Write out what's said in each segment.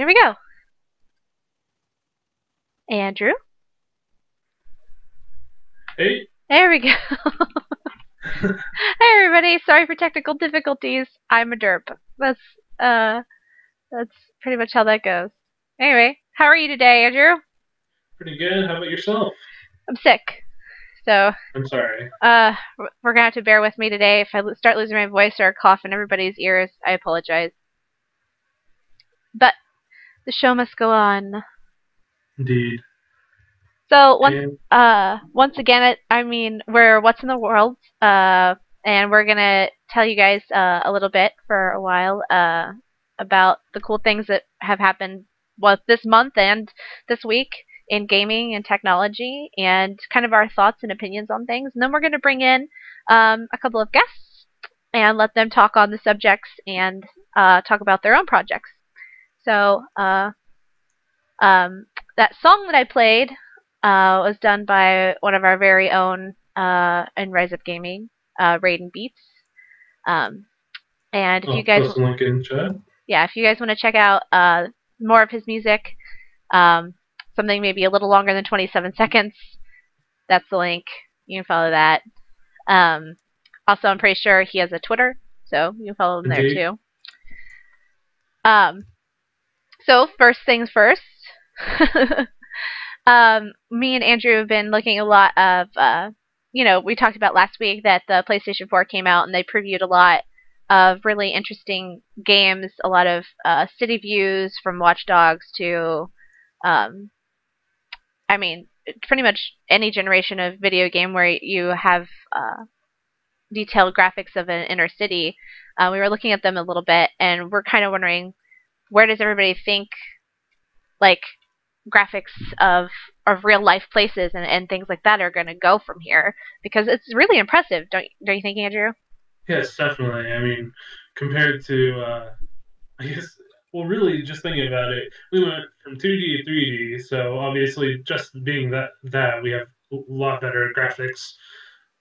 There we go. Andrew? Hey. There we go. hey everybody, sorry for technical difficulties. I'm a derp. That's uh that's pretty much how that goes. Anyway, how are you today, Andrew? Pretty good. How about yourself? I'm sick. So I'm sorry. uh we're gonna have to bear with me today. If I start losing my voice or cough in everybody's ears, I apologize. But the show must go on. Indeed. So once uh once again I mean we're what's in the world uh and we're gonna tell you guys uh, a little bit for a while uh about the cool things that have happened both this month and this week in gaming and technology and kind of our thoughts and opinions on things and then we're gonna bring in um a couple of guests and let them talk on the subjects and uh talk about their own projects. So uh um that song that I played uh, was done by one of our very own uh, in RizeUp Gaming, uh, Raiden Beats. Um, and if oh, you guys, post link in chat. yeah, if you guys want to check out uh, more of his music, um, something maybe a little longer than 27 seconds, that's the link. You can follow that. Um, also, I'm pretty sure he has a Twitter, so you can follow him Indeed. there too. Um, so first things first. um, me and Andrew have been looking a lot of, uh, you know, we talked about last week that the PlayStation 4 came out and they previewed a lot of really interesting games, a lot of uh, city views from Watch Dogs to, um, I mean, pretty much any generation of video game where you have uh, detailed graphics of an inner city. Uh, we were looking at them a little bit, and we're kind of wondering where does everybody think, like, graphics of of real life places and, and things like that are going to go from here because it's really impressive don't don't you think Andrew Yes, definitely. I mean, compared to, uh, I guess, well, really, just thinking about it, we went from 2D to 3D. So obviously, just being that that we have a lot better graphics,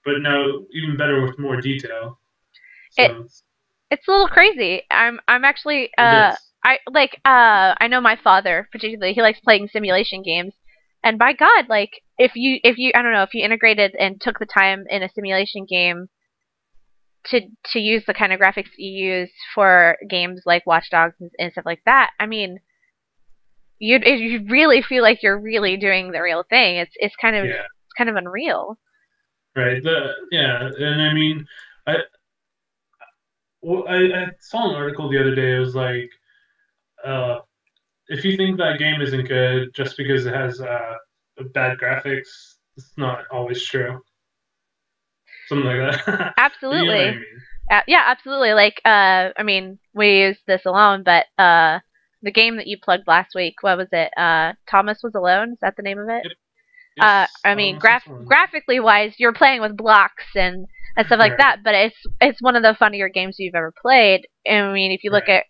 but now even better with more detail. So It- it's a little crazy i'm i'm actually uh. I like uh I know my father particularly he likes playing simulation games and by god like if you if you I don't know if you integrated and took the time in a simulation game to to use the kind of graphics you use for games like Watch Dogs and, and stuff like that I mean you'd you really feel like you're really doing the real thing it's it's kind of yeah. it's kind of unreal Right. The yeah, and I mean, I well, I, I saw an article the other day. It was like, uh, if you think that game isn't good just because it has uh, bad graphics, it's not always true. Something like that. You know absolutely I mean? Uh, yeah, absolutely. Like, uh, I mean, we used this alone, but uh, the game that you plugged last week, what was it? Uh, Thomas was alone. Is that the name of it? Yep. Uh, Yes, I mean, graph- graphically wise, you're playing with blocks and, and stuff like Right. that. But it's it's one of the funnier games you've ever played. I mean, if you look Right. at,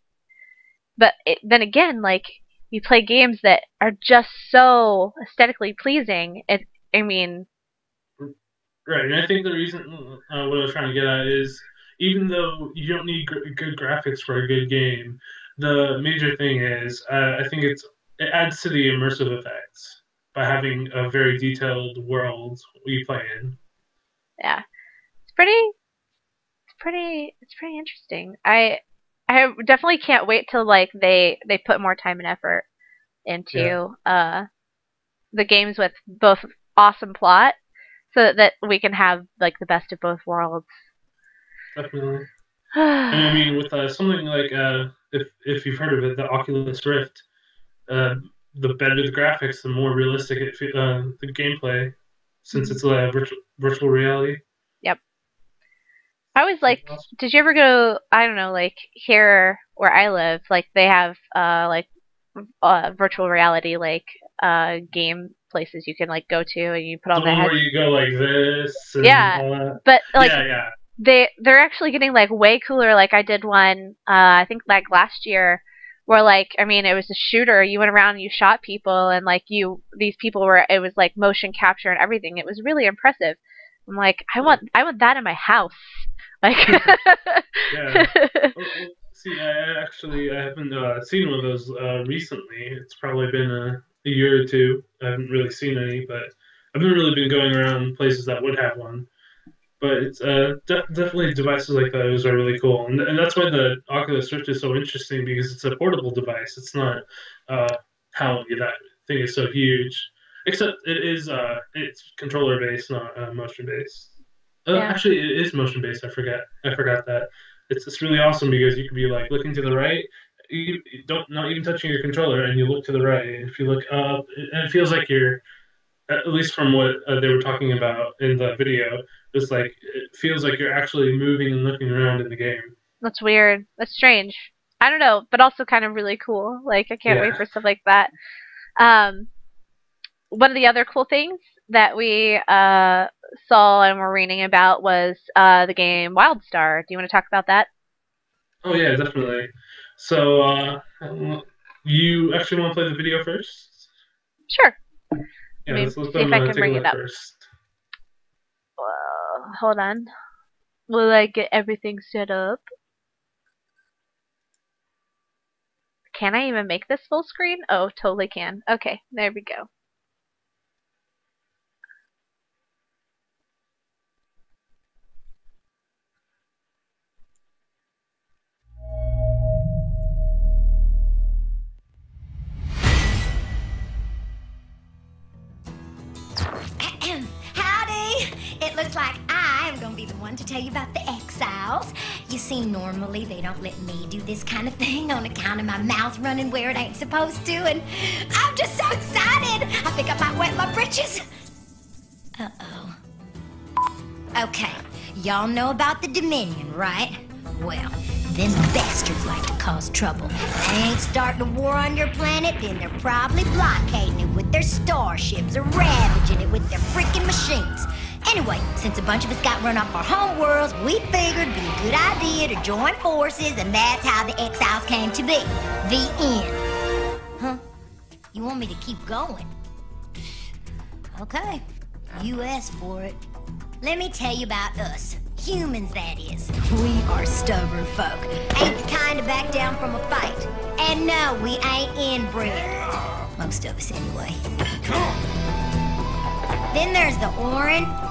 but it, then again, like you play games that are just so aesthetically pleasing. It, I mean, Right, and I think the reason uh, what I was trying to get at is even though you don't need gr- good graphics for a good game, the major thing is uh, I think it's it adds to the immersive effects by having a very detailed world we play in. yeah, it's pretty, it's pretty, it's pretty interesting. I, I definitely can't wait till like they they put more time and effort into uh the games with both awesome plot, so that, we can have like the best of both worlds. Definitely. And I mean, with uh, something like uh, if if you've heard of it, the Oculus Rift, uh, the better the graphics, the more realistic it uh, the gameplay, since it's uh, virtual virtual reality. I always like. Did you ever go? I don't know, like here where I live, like they have uh like uh, virtual reality like uh, game places you can like go to and you put The on the one head. where you go like this. And Yeah. But like yeah, yeah. they they're actually getting like way cooler. Like I did one, uh, I think like last year, where like I mean it was a shooter. You went around and you shot people, and like you these people were it was like motion capture and everything. It was really impressive. I'm like I want I want that in my house. Like Yeah. Oh, oh, See, I actually I haven't uh, seen one of those uh, recently. It's probably been a, a year or two. I haven't really seen any, but I've been really been going around places that would have one. But it's uh, de- definitely devices like those are really cool, and, and that's why the Oculus Rift is so interesting because it's a portable device. It's not uh, how that thing is so huge. Except it is uh, it's controller based, not uh, motion based. Uh, Yeah. Actually, it is motion based. I forget. I forgot that it's it's really awesome because you can be like looking to the right, you you don't not even touching your controller, and you look to the right. If you look up, and it feels like you're, at least from what uh, they were talking about in the video, it's like it feels like you're actually moving and looking around in the game. That's weird. That's strange. I don't know, but also kind of really cool. Like I can't wait for stuff like that. Um, one of the other cool things that we uh, saw and were reading about was uh, the game WildStar. Do you want to talk about that? Oh yeah, definitely. So uh, you actually want to play the video first? Sure. Yeah, me let's, let's see if um, I uh, can bring it up. first. Uh, hold on. Will I get everything set up? Can I even make this full screen? Oh, totally can. Okay, there we go. Looks like I am gonna be the one to tell you about the exiles. You see, normally they don't let me do this kind of thing on account of my mouth running where it ain't supposed to, and I'm just so excited! I think I might wet my britches. Uh oh. Okay, y'all know about the Dominion, right? Well, them bastards like to cause trouble. If They ain't starting a war on your planet, then they're probably blockading it with their starships or ravaging it with their freaking machines. Anyway, since a bunch of us got run off our home worlds, we figured it'd be a good idea to join forces, and that's how the exiles came to be. The end. Huh? You want me to keep going? Okay. You asked for it. Let me tell you about us. Humans, that is. We are stubborn folk. Ain't the kind to back down from a fight. And no, we ain't inbred. Most of us, anyway. Then there's the Aurin.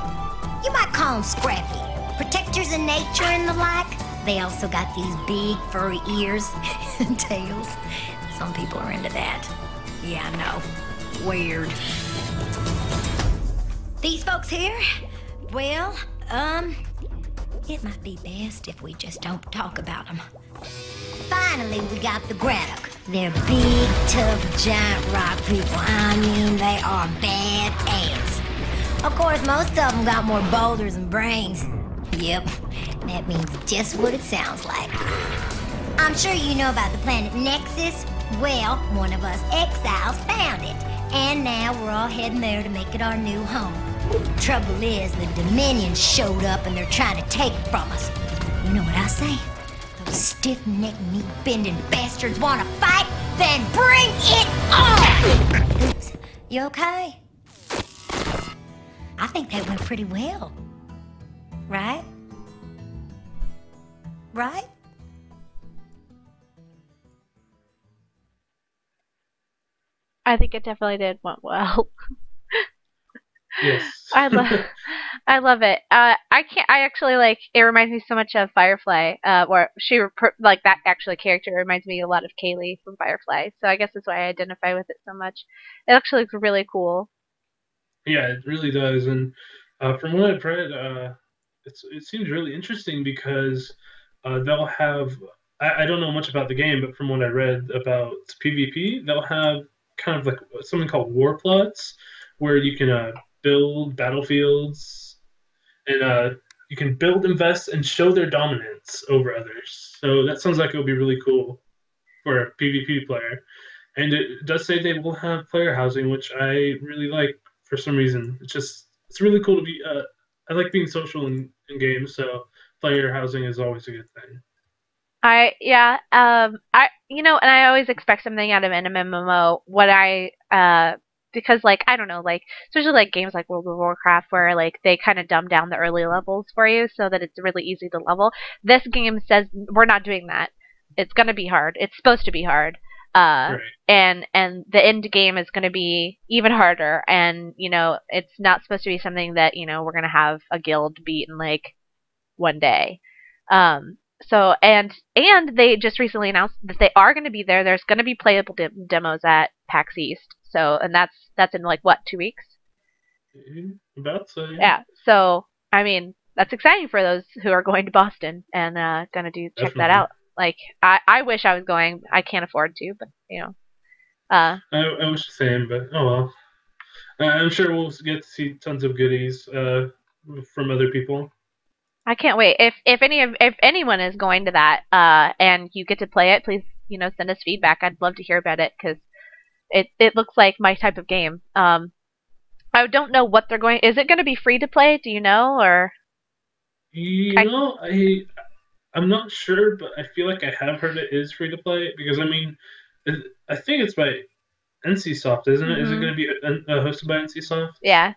You might call them scrappy. Protectors of nature and the like. They also got these big furry ears and tails. Some people are into that. Yeah, I know. Weird. These folks here? Well, um, it might be best if we just don't talk about them. Finally, we got the Granok. They're big, tough, giant rock people. I mean, they are badass. Of course, most of them got more boulders and brains. Yep, that means just what it sounds like. I'm sure you know about the planet Nexus. Well, one of us exiles found it. And now we're all heading there to make it our new home. Trouble is, the Dominion showed up and they're trying to take it from us. You know what I say? Those stiff-necked, knee-bending bastards want to fight? Then bring it on! Oops. You okay? I think that went pretty well. Right? Right? I think it definitely did went well. Yes. I love, I love it. Uh, I can't. I actually like. It reminds me so much of Firefly. Uh, where she like that actually character reminds me a lot of Kaylee from Firefly. So I guess that's why I identify with it so much. It actually looks really cool. Yeah, it really does. And uh, from what I've read, uh, it seems really interesting because uh, they'll have. I, I don't know much about the game, but from what I read about PvP, they'll have kind of like something called war plots where you can uh, build battlefields and uh, you can build, invest, and show their dominance over others. So that sounds like it would be really cool for a PvP player. and it does say they will have player housing, which I really like for some reason. It's just it's really cool to be. Uh, I like being social in, in games, so player housing is always a good thing. I yeah um I you know and I always expect something out of an MMO. What I uh because like I don't know like especially like games like World of Warcraft where like they kind of dumb down the early levels for you so that it's really easy to level. This game says we're not doing that. It's gonna be hard. It's supposed to be hard. Uh, Right. and and the end game is going to be even harder. And you know it's not supposed to be something that you know we're going to have a guild beat in like one day. Um so and and they just recently announced that they are going to be there. There's going to be playable de- demos at pax east. So and that's that's in like what two weeks? About so yeah. yeah. So i mean that's exciting for those who are going to boston and uh gonna do check that out like i i wish i was going i can't afford to but you know uh I, I wish the same, but oh well. Uh, I'm sure we'll get to see tons of goodies uh, from other people. I can't wait. If if any of if anyone is going to that uh and you get to play it, please you know send us feedback. I'd love to hear about it because it it looks like my type of game. Um, I don't know what they're going. Is it going to be free to play? Do you know or You I- know, I I'm not sure, but I feel like I have heard it is free to play because I mean, I think it's by NCSoft, isn't it? Is it Mhm. going to be uh, uh, hosted by NCSoft? yeah?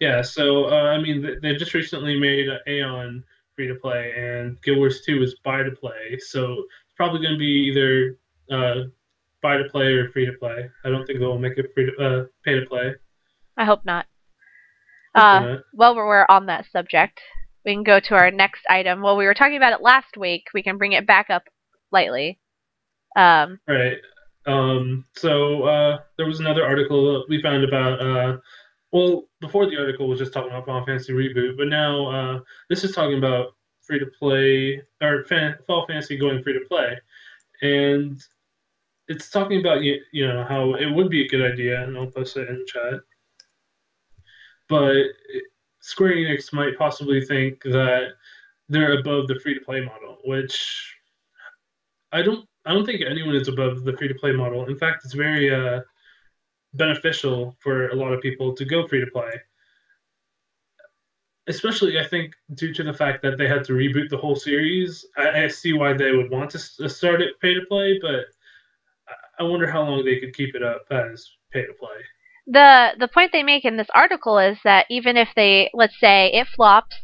Yeah. So uh, I mean, they, just recently made Aion free to play, and Guild Wars 2 is buy to play. So it's probably going to be either uh, buy to play or free to play. I don't think they'll make it free to uh, pay to play. I hope not. Uh, Uh, while we're on that subject, we can go to our next item. Well, we were talking about it last week. We can bring it back up lightly. Um, Right. Um, so uh, there was another article we found about. Uh, well, before the article was just talking about Final Fantasy reboot, but now uh, this is talking about free to play or fan, Final Fantasy going free to play, and it's talking about you, you know how it would be a good idea, and I'll post it in chat. But Square Enix might possibly think that they're above the free to play model, which I don't I don't think anyone is above the free to play model. In fact, it's very uh, beneficial for a lot of people to go free to play. Especially, I think, due to the fact that they had to reboot the whole series. I, I see why they would want to start it pay to play, but I- I wonder how long they could keep it up as pay to play. The the point they make in this article is that even if they let's say it flops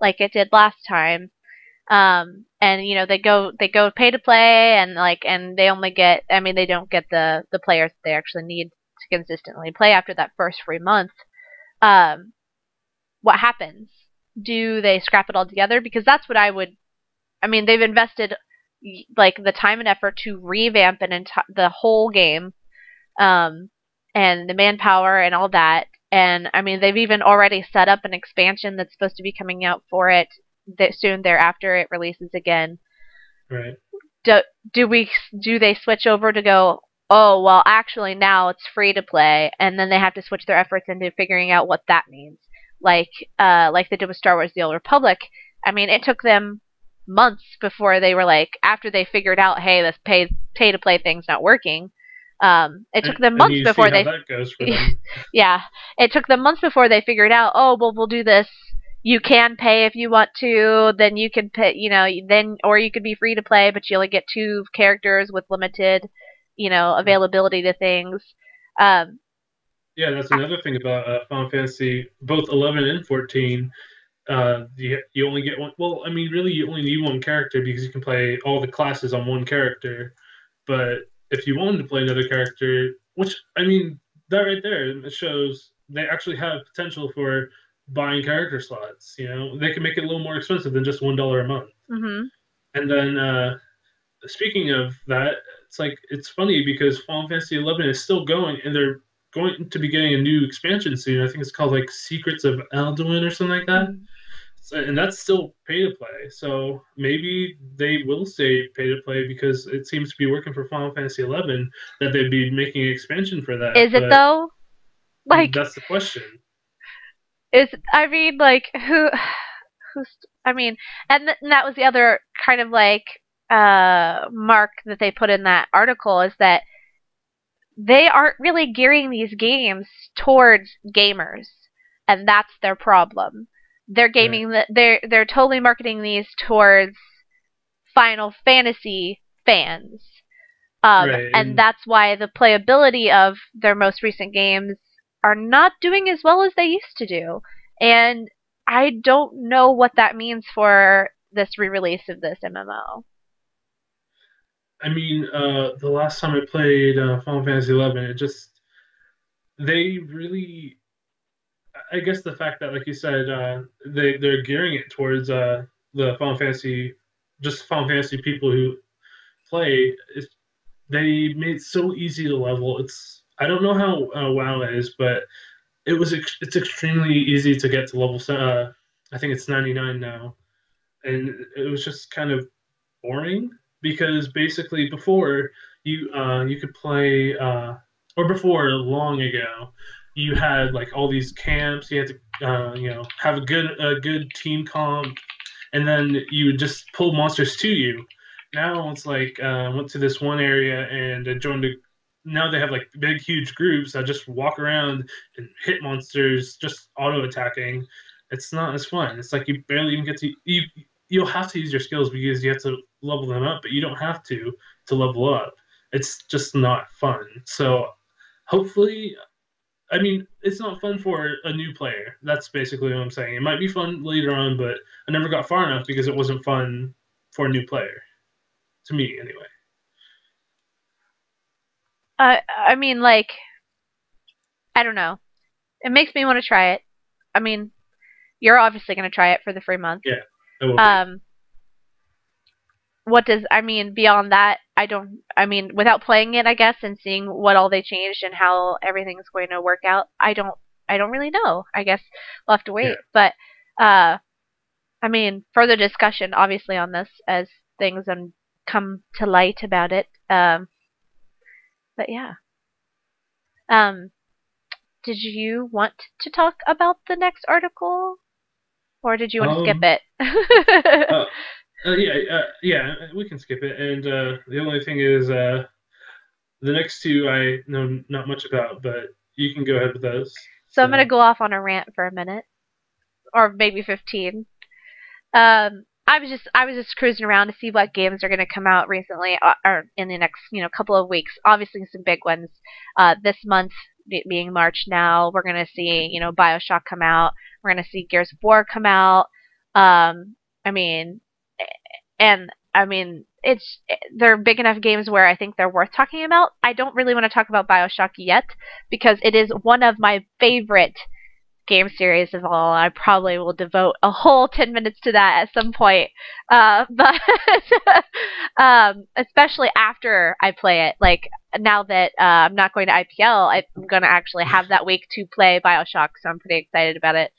like it did last time um and you know they go they go pay to play and like and they only get i mean they don't get the the players they actually need to consistently play after that first free month um what happens? Do they scrap it all together because that's what i would i mean they've invested like the time and effort to revamp an enti- the whole game um and the manpower and all that. And I mean, they've even already set up an expansion that's supposed to be coming out for it that soon thereafter it releases again. Right. Do do we do they switch over to go? Oh well, actually now it's free to play, and then they have to switch their efforts into figuring out what that means. Like uh, like they did with Star Wars: The Old Republic. I mean, it took them months before they were like after they figured out, hey, this pay pay to play thing's not working. Um, it took And- them and months see before they that goes for them. yeah, it took them months before they figured out. Oh, well, we'll do this. You can pay if you want to. Then you can pay. You know, then or you could be free to play, but you only get two characters with limited, you know, availability to things. Um, Yeah, that's another thing about uh, Final Fantasy, both 11 and 14. Uh, you, you only get one. Well, I mean, really, you only need one character because you can play all the classes on one character. But if you wanted to play another character, which I mean, that right there shows they actually have potential for buying character slots. You know, they can make it a little more expensive than just one dollar a month. mhm. And then, uh, speaking of that, it's like it's funny because Final Fantasy Eleven is still going, and they're going to be getting a new expansion soon. I think it's called like Secrets of Adoulin or something like that. So, and that's still pay to play. So maybe they will stay pay to play because it seems to be working for Final Fantasy Eleven that they'd be making an expansion for that. Is it though? Like, that's the question. is I mean, like who, who's? I mean, and, th- and that was the other kind of like uh mark that they put in that article is that they aren't really gearing these games towards gamers, and that's their problem. They're gaming the, they're they're totally marketing these towards Final Fantasy fans. Um, Right, and and- that's why the playability of their most recent games are not doing as well as they used to do. And I don't know what that means for this re-release of this MMO. I mean, uh, the last time I played uh, Final Fantasy XI, it just they really, I guess the fact that, like you said, uh, they they're gearing it towards uh, the Final Fantasy, just Final Fantasy people who play. They made it so easy to level. It's I don't know how uh, WoW is, but it was ex- it's extremely easy to get to level. Uh, I think it's 99 now, and it was just kind of boring because basically before you uh, you could play uh, or before long ago you had like all these camps you had to uh, you know have a good a good team comp and then you would just pull monsters to you now it's like uh, went to this one area and I joined a now they have like big huge groups that just walk around and hit monsters just auto attacking it's not as fun it's like you barely even get to you you'll have to use your skills because you have to level them up, but you don't have to to level up. It's just not fun. So hopefully, I mean, it's not fun for a new player. That's basically what I'm saying. It might be fun later on, but I never got far enough because it wasn't fun for a new player. To me, anyway. Uh, I mean, like, I don't know. It makes me want to try it. I mean, you're obviously going to try it for the free month. Yeah. I will be. Um, what does I mean beyond that? I don't. I mean, without playing it, I guess, and seeing what all they changed and how everything's going to work out, I don't. I don't really know. I guess we'll have to wait. Yeah. But, uh, I mean, further discussion, obviously, on this as things um, come to light about it. Um, but yeah. Um, did you want to talk about the next article, or did you want to skip Um, it? uh, uh, yeah, uh, yeah, we can skip it. And uh, the only thing is, uh, the next two I know not much about, but you can go ahead with those. So I'm gonna go off on a rant for a minute, or maybe 15. Um, I was just I was just cruising around to see what games are gonna come out recently, uh, or in the next you know couple of weeks. Obviously some big ones. Uh, this month being March now, we're gonna see you know Bioshock come out. We're gonna see Gears of War come out. Um, I mean, and I mean it's they're big enough games where I think they're worth talking about. I don't really want to talk about Bioshock yet because it is one of my favorite game series of all. I probably will devote a whole 10 minutes to that at some point. Uh, but um, especially after I play it, like now that uh, I'm not going to IPL, I'm going to actually have that week to play Bioshock, so I'm pretty excited about it.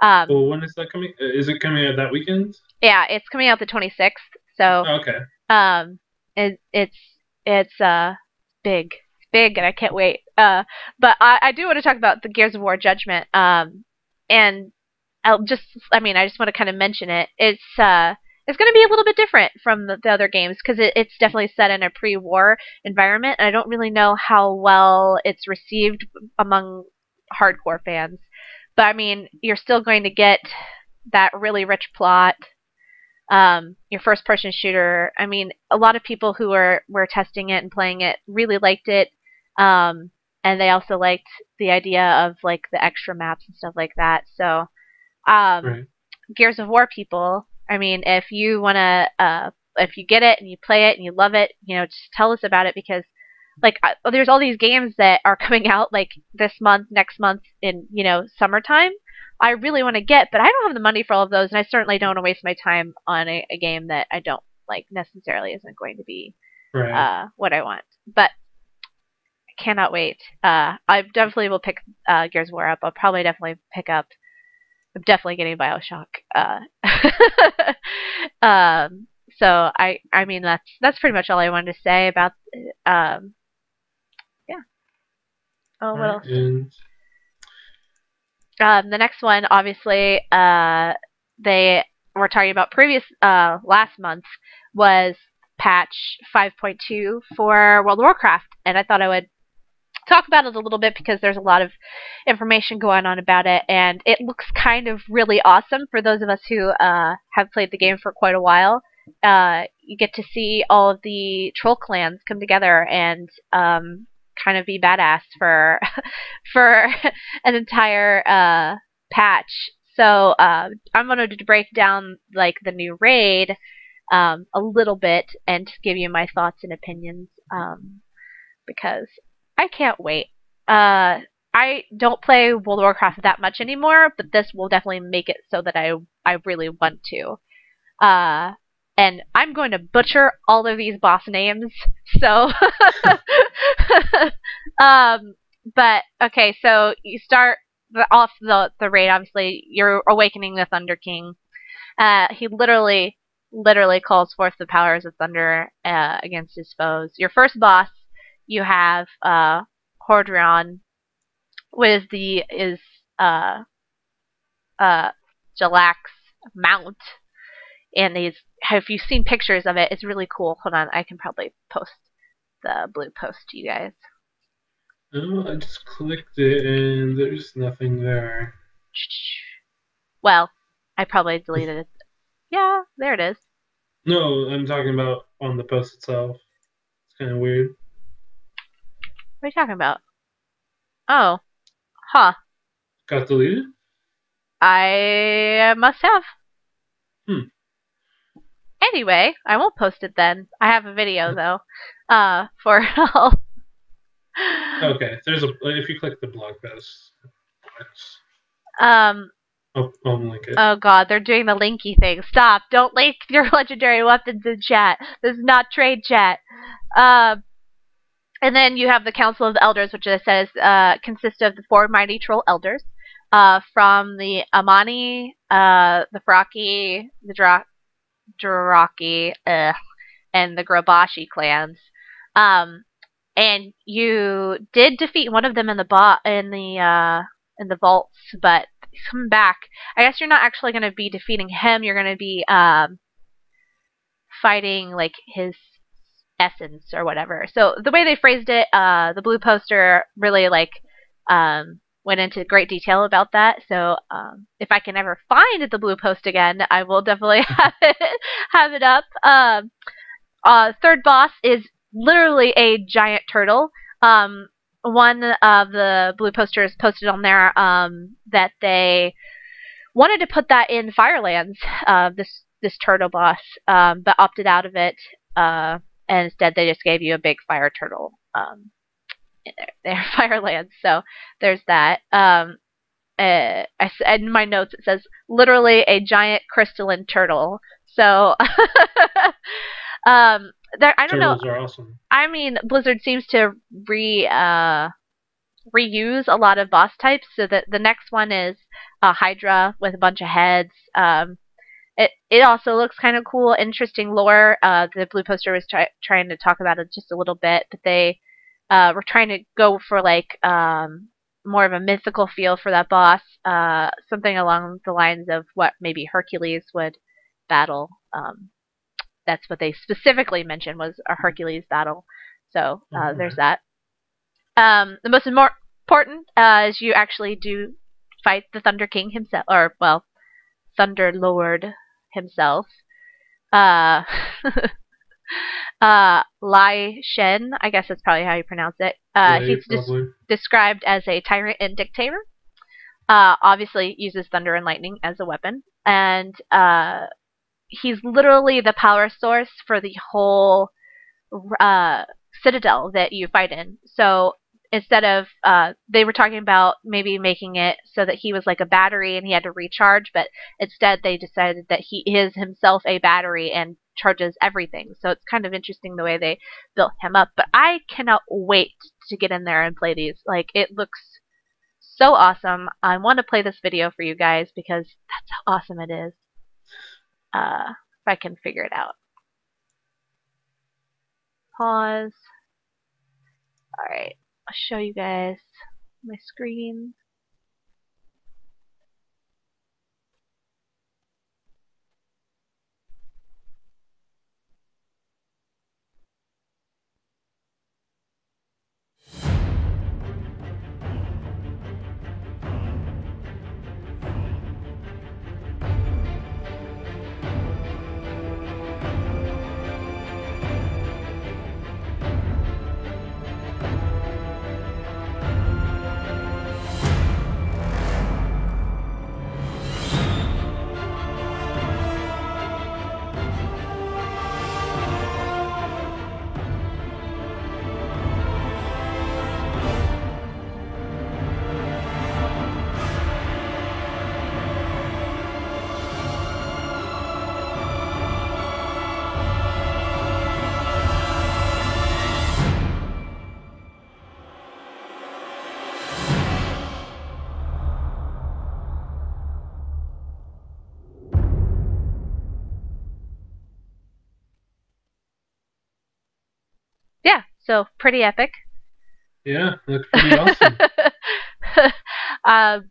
Um, Well, when is that coming? uh, Is it coming out that weekend? Yeah, it's coming out the 26th, so okay. um, it, it's it's uh big, It's big, and I can't wait. Uh, but I, I do want to talk about the Gears of War Judgment. Um, and I'll just, I mean, I just want to kind of mention it. It's uh, it's going to be a little bit different from the, the other games because it, it's definitely set in a pre-war environment, and I don't really know how well it's received among hardcore fans. But I mean, you're still going to get that really rich plot um, your first person shooter. I mean, a lot of people who were, were testing it and playing it really liked it. Um, and they also liked the idea of like the extra maps and stuff like that. So, um, Right. Gears of War people, I mean, if you want to, uh, if you get it and you play it and you love it, you know, just tell us about it because like I, there's all these games that are coming out like this month, next month in, you know, summertime. I really want to get, but I don't have the money for all of those, and I certainly don't want to waste my time on a, a game that I don't like necessarily isn't going to be Right. uh, what I want. But I cannot wait. Uh, I definitely will pick uh, Gears of War up. I'll probably definitely pick up. I'm definitely getting Bioshock. Uh, um, so I, I mean that's that's pretty much all I wanted to say about. Um, yeah. Oh, what else? And Um, the next one, obviously, uh, they were talking about previous uh, last month was patch 5.2 for World of Warcraft, and I thought I would talk about it a little bit because there's a lot of information going on about it, and it looks kind of really awesome for those of us who uh, have played the game for quite a while. Uh, you get to see all of the troll clans come together and um, kind of be badass for for an entire uh, patch. So uh, I'm going to break down like the new raid um, a little bit and give you my thoughts and opinions um, because I can't wait. Uh, I don't play World of Warcraft that much anymore, but this will definitely make it so that I I really want to. Uh, and I'm going to butcher all of these boss names. So, um, but okay, so you start off the the raid. Obviously, you're awakening the Thunder King. Uh, he literally, literally calls forth the powers of thunder uh, against his foes. Your first boss, you have uh, Hordrion, with the is uh, uh, Jalak's mount, and he's have you've seen pictures of it? It's really cool. Hold on, I can probably post the blue post to you guys. Oh, I just clicked it and there's nothing there. Well, I probably deleted it. Yeah, there it is. No, I'm talking about on the post itself. It's kind of weird. What are you talking about? Oh, huh. Got deleted? I must have. Hmm. Anyway, I won't post it then. I have a video though, uh, for all. Okay, there's a. If you click the blog post, Um. I'll, I'll link it. Oh god, they're doing the linky thing. Stop! Don't link your legendary weapons in chat. This is not trade chat. Uh, and then you have the Council of the Elders, which it says uh, consists of the four mighty troll elders uh, from the Amani, uh, the Fraki, the Dra- Draki, uh, and the Grabashi clans. Um, and you did defeat one of them in the bo- in the uh, in the vaults, but coming back. I guess you're not actually going to be defeating him. You're going to be um, fighting like his essence or whatever. So the way they phrased it, uh, the blue poster really like um, went into great detail about that. So um, if I can ever find the blue post again, I will definitely have it have it up. Um, uh, third boss is literally a giant turtle. Um, one of the blue posters posted on there um, that they wanted to put that in Firelands, uh, this this turtle boss, um, but opted out of it. Uh, and instead, they just gave you a big fire turtle their Firelands. So there's that. Um, uh, I, in my notes, it says literally a giant crystalline turtle. So um, there, I don't Turtles know. are awesome. I mean, Blizzard seems to re uh, reuse a lot of boss types. So that the next one is a Hydra with a bunch of heads. Um, it it also looks kind of cool, interesting lore. Uh, the blue poster was try- trying to talk about it just a little bit, but they uh, were trying to go for like um, more of a mythical feel for that boss, uh, something along the lines of what maybe Hercules would battle. Um, that's what they specifically mentioned was a Hercules battle. So uh, Mhm. there's that. Um, the most important uh, is you actually do fight the Thunder King himself, or well, Thunder Lord himself. Uh, uh, Lei Shen, I guess that's probably how you pronounce it. Uh, Yeah, he's des- described as a tyrant and dictator. Uh, obviously uses thunder and lightning as a weapon, and uh, he's literally the power source for the whole uh, citadel that you fight in. So instead of uh, they were talking about maybe making it so that he was like a battery and he had to recharge, but instead they decided that he is himself a battery and charges everything. So it's kind of interesting the way they built him up. But I cannot wait to get in there and play these. Like it looks so awesome. I want to play this video for you guys because that's how awesome it is. Uh, if I can figure it out. Pause. Alright, I'll show you guys my screen. So pretty epic. Yeah, that's pretty awesome. um,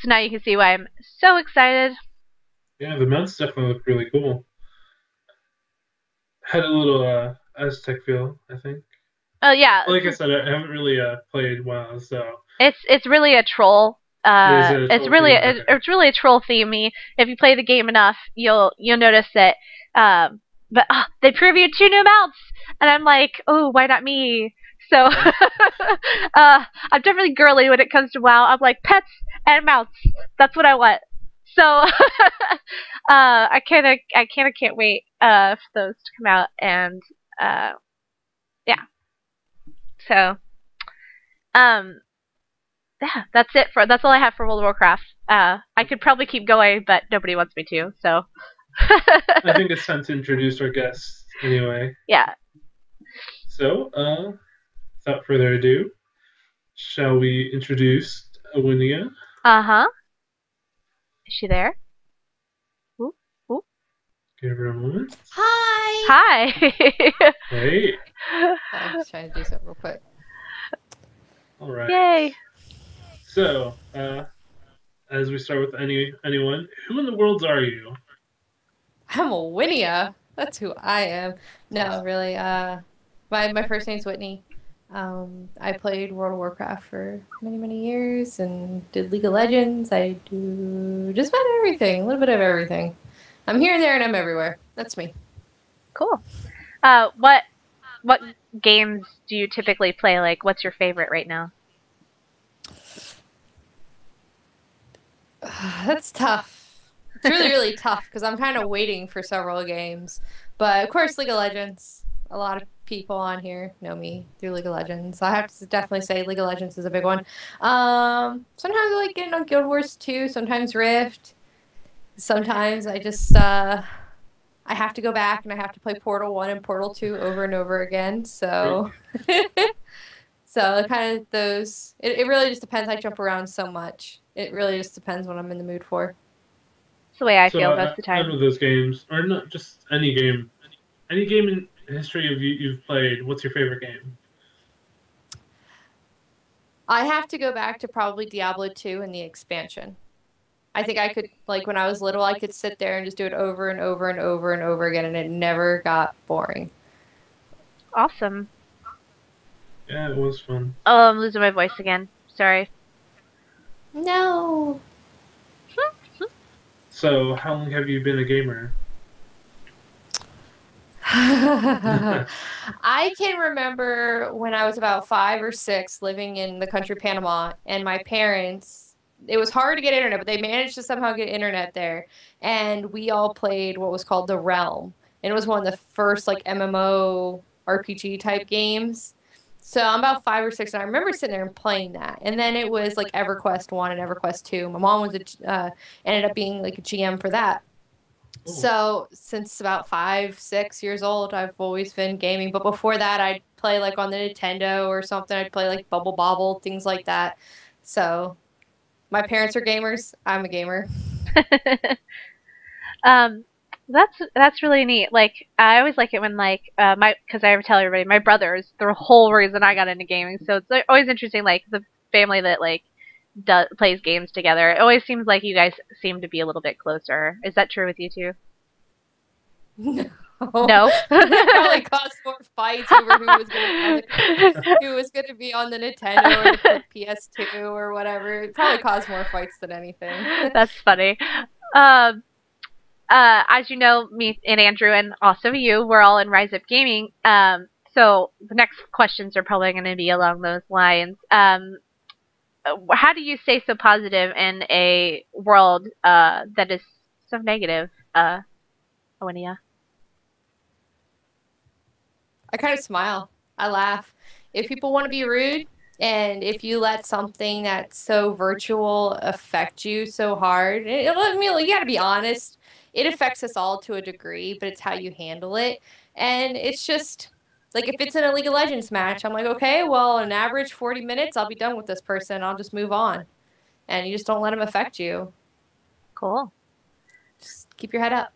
so now you can see why I'm so excited. Yeah, the mounts definitely look really cool. Had a little uh, Aztec feel, I think. Oh yeah, Like I said, I haven't really uh, played WoW, so it's it's really a troll. Uh, it a it's really theme? it's really a troll themey. If you play the game enough, you'll you'll notice that. Um, but ah, they previewed two new mounts, and I'm like, oh, why not me? So uh, I'm definitely girly when it comes to WoW. I'm like pets and mounts. That's what I want. So uh, I kind of I kind of can't wait uh, for those to come out, and uh, yeah. So um, yeah, that's it for that's all I have for World of Warcraft. Uh, I could probably keep going, but nobody wants me to. So I think it's time to introduce our guests anyway. yeah, So, uh, without further ado, shall we introduce Aewenia? uh huh. Is she there? Give her a moment. Hi! Hi. hey! I'm just trying to do something real quick. all right. Yay. So, uh, as we start with any anyone, who in the world are you? I'm Aewenia. That's who I am. No, really. Uh, my my first name's Whitney. Um, I played World of Warcraft for many many years and did League of Legends. I do just about everything, a little bit of everything. I'm here and there and I'm everywhere. That's me. Cool. Uh, what what games do you typically play? Like, what's your favorite right now? That's tough. It's really, really tough because I'm kind of waiting for several games. But of course, League of Legends. A lot of people on here know me through League of Legends. I have to definitely say League of Legends is a big one. Um, sometimes I like getting on Guild Wars 2, sometimes Rift. Sometimes I just uh, I have to go back and I have to play Portal 1 and Portal 2 over and over again. So so kind of those it, it really just depends. I jump around so much. It really just depends what I'm in the mood for. That's the way I so, feel uh, most of the time. Out of those games, or not just any game, any game in history of you you've played, what's your favorite game? I have to go back to probably Diablo 2 and the expansion. I think I could, like, when I was little, I could sit there and just do it over and over and over and over again, and it never got boring. Awesome. Yeah, it was fun. Oh, I'm losing my voice again. Sorry. No. So, how long have you been a gamer? I can remember when I was about five or six living in the country Panama, and my parents, it was hard to get internet, but they managed to somehow get internet there. And we all played what was called The Realm. And it was one of the first, like, MMO RPG type games. So I'm about five or six, and I remember sitting there and playing that. And then it was like EverQuest one and EverQuest two. My mom was a, uh, ended up being like a GM for that. Ooh. So since about five, six years old, I've always been gaming. But before that, I'd play like on the Nintendo or something. I'd play like Bubble Bobble, things like that. So my parents are gamers. I'm a gamer. um, that's that's really neat. Like I always like it when like uh, my because I ever tell everybody my brothers the whole reason I got into gaming. So it's like, always interesting like the family that like does plays games together. It always seems like you guys seem to be a little bit closer. Is that true with you too? No. No. probably caused more fights over who was going to who was going to be on the Nintendo or the PS2 or whatever. It probably caused more fights than anything. That's funny. Um, uh, as you know, me and Andrew, and also you, we're all in RizeUp Gaming. Um, so the next questions are probably going to be along those lines. Um, how do you stay so positive in a world uh, that is so negative, uh, Aewenia? I kind of smile. I laugh. If people want to be rude, and if you let something that's so virtual affect you so hard, it, it, I mean, you got to be honest. It affects us all to a degree, but it's how you handle it. And it's just like if it's in a League of Legends match, I'm like, okay, well, an average 40 minutes, I'll be done with this person. I'll just move on. And you just don't let them affect you. Cool. Just keep your head up.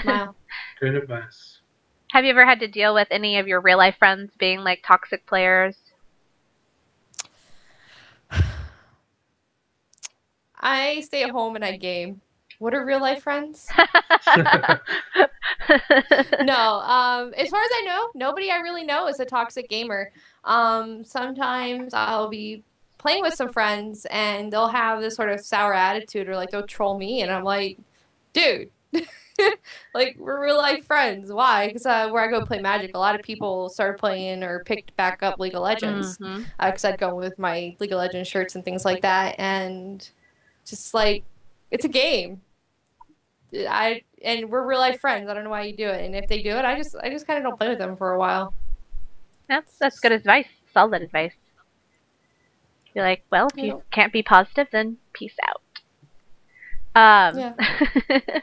Smile. Great advice. Have you ever had to deal with any of your real life friends being like toxic players? I stay at home and I game. What are real life friends? no. Um, as far as I know, nobody I really know is a toxic gamer. Um, sometimes I'll be playing with some friends and they'll have this sort of sour attitude or like they'll troll me and I'm like, dude. like we're real life friends. Why? Because uh, where I go play Magic, a lot of people started playing or picked back up League of Legends. Because Mhm. uh, I'd go with my League of Legends shirts and things like that, and just like it's a game. I and we're real life friends. I don't know why you do it, and if they do it, I just I just kind of don't play with them for a while. That's that's good advice. Solid advice. You're like, well, if you Yeah. can't be positive, then peace out. Um, Yeah.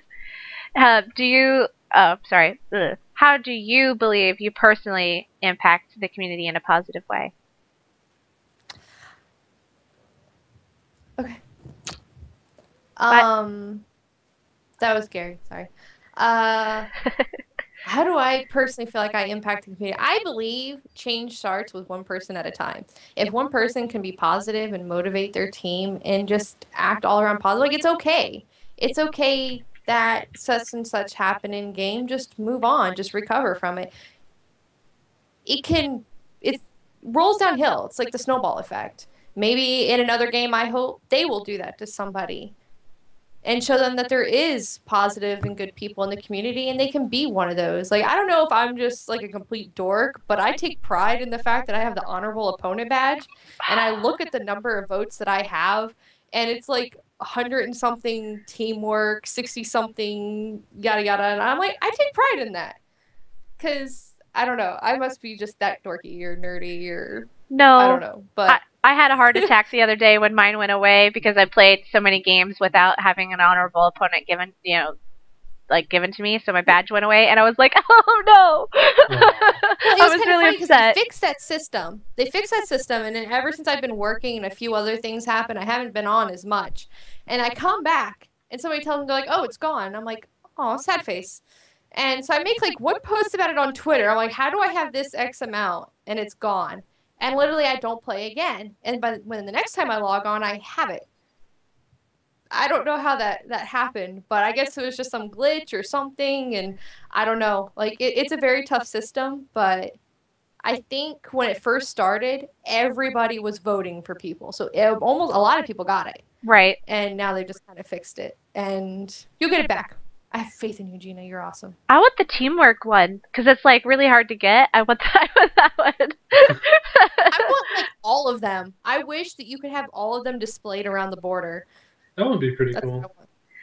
uh, do you? Oh, sorry. Ugh. How do you believe you personally impact the community in a positive way? Okay. Um, that was scary. Sorry. Uh, how do I personally feel like I impact the community? I believe change starts with one person at a time. If one person can be positive and motivate their team and just act all around positive, like it's okay. It's okay that such and such happened in game. Just move on. Just recover from it. It can. It rolls downhill. It's like the snowball effect. Maybe in another game, I hope they will do that to somebody and show them that there is positive and good people in the community and they can be one of those. Like, I don't know if I'm just like a complete dork, but I take pride in the fact that I have the honorable opponent badge and I look at the number of votes that I have and it's like 100 and something teamwork, 60 something, yada yada. And I'm like, I take pride in that. Because I don't know, I must be just that dorky or nerdy or No. I don't know. But I, I had a heart attack the other day when mine went away because I played so many games without having an honorable opponent given, you know, like given to me. So my badge went away, and I was like, "Oh no!" Well, I it was kinda really upset. They fixed that system. They fixed that system, and then ever since I've been working and a few other things happen, I haven't been on as much. And I come back, and somebody tells me they're like, "Oh, it's gone." I'm like, "Oh, sad face." And so I make like one post about it on Twitter. I'm like, "How do I have this X amount and it's gone?" And literally, I don't play again. And by when the next time I log on, I have it. I don't know how that that happened, but I guess it was just some glitch or something, and I don't know. Like it, it's a very tough system, but I think when it first started, everybody was voting for people, so it, almost a lot of people got it, right. and now they've just kind of fixed it, and you'll get it back. I have faith in you, Gina. You're awesome. I want the teamwork one because it's like really hard to get. I want that, I want that one. I want like all of them. I wish that you could have all of them displayed around the border. That would be pretty That's what I cool.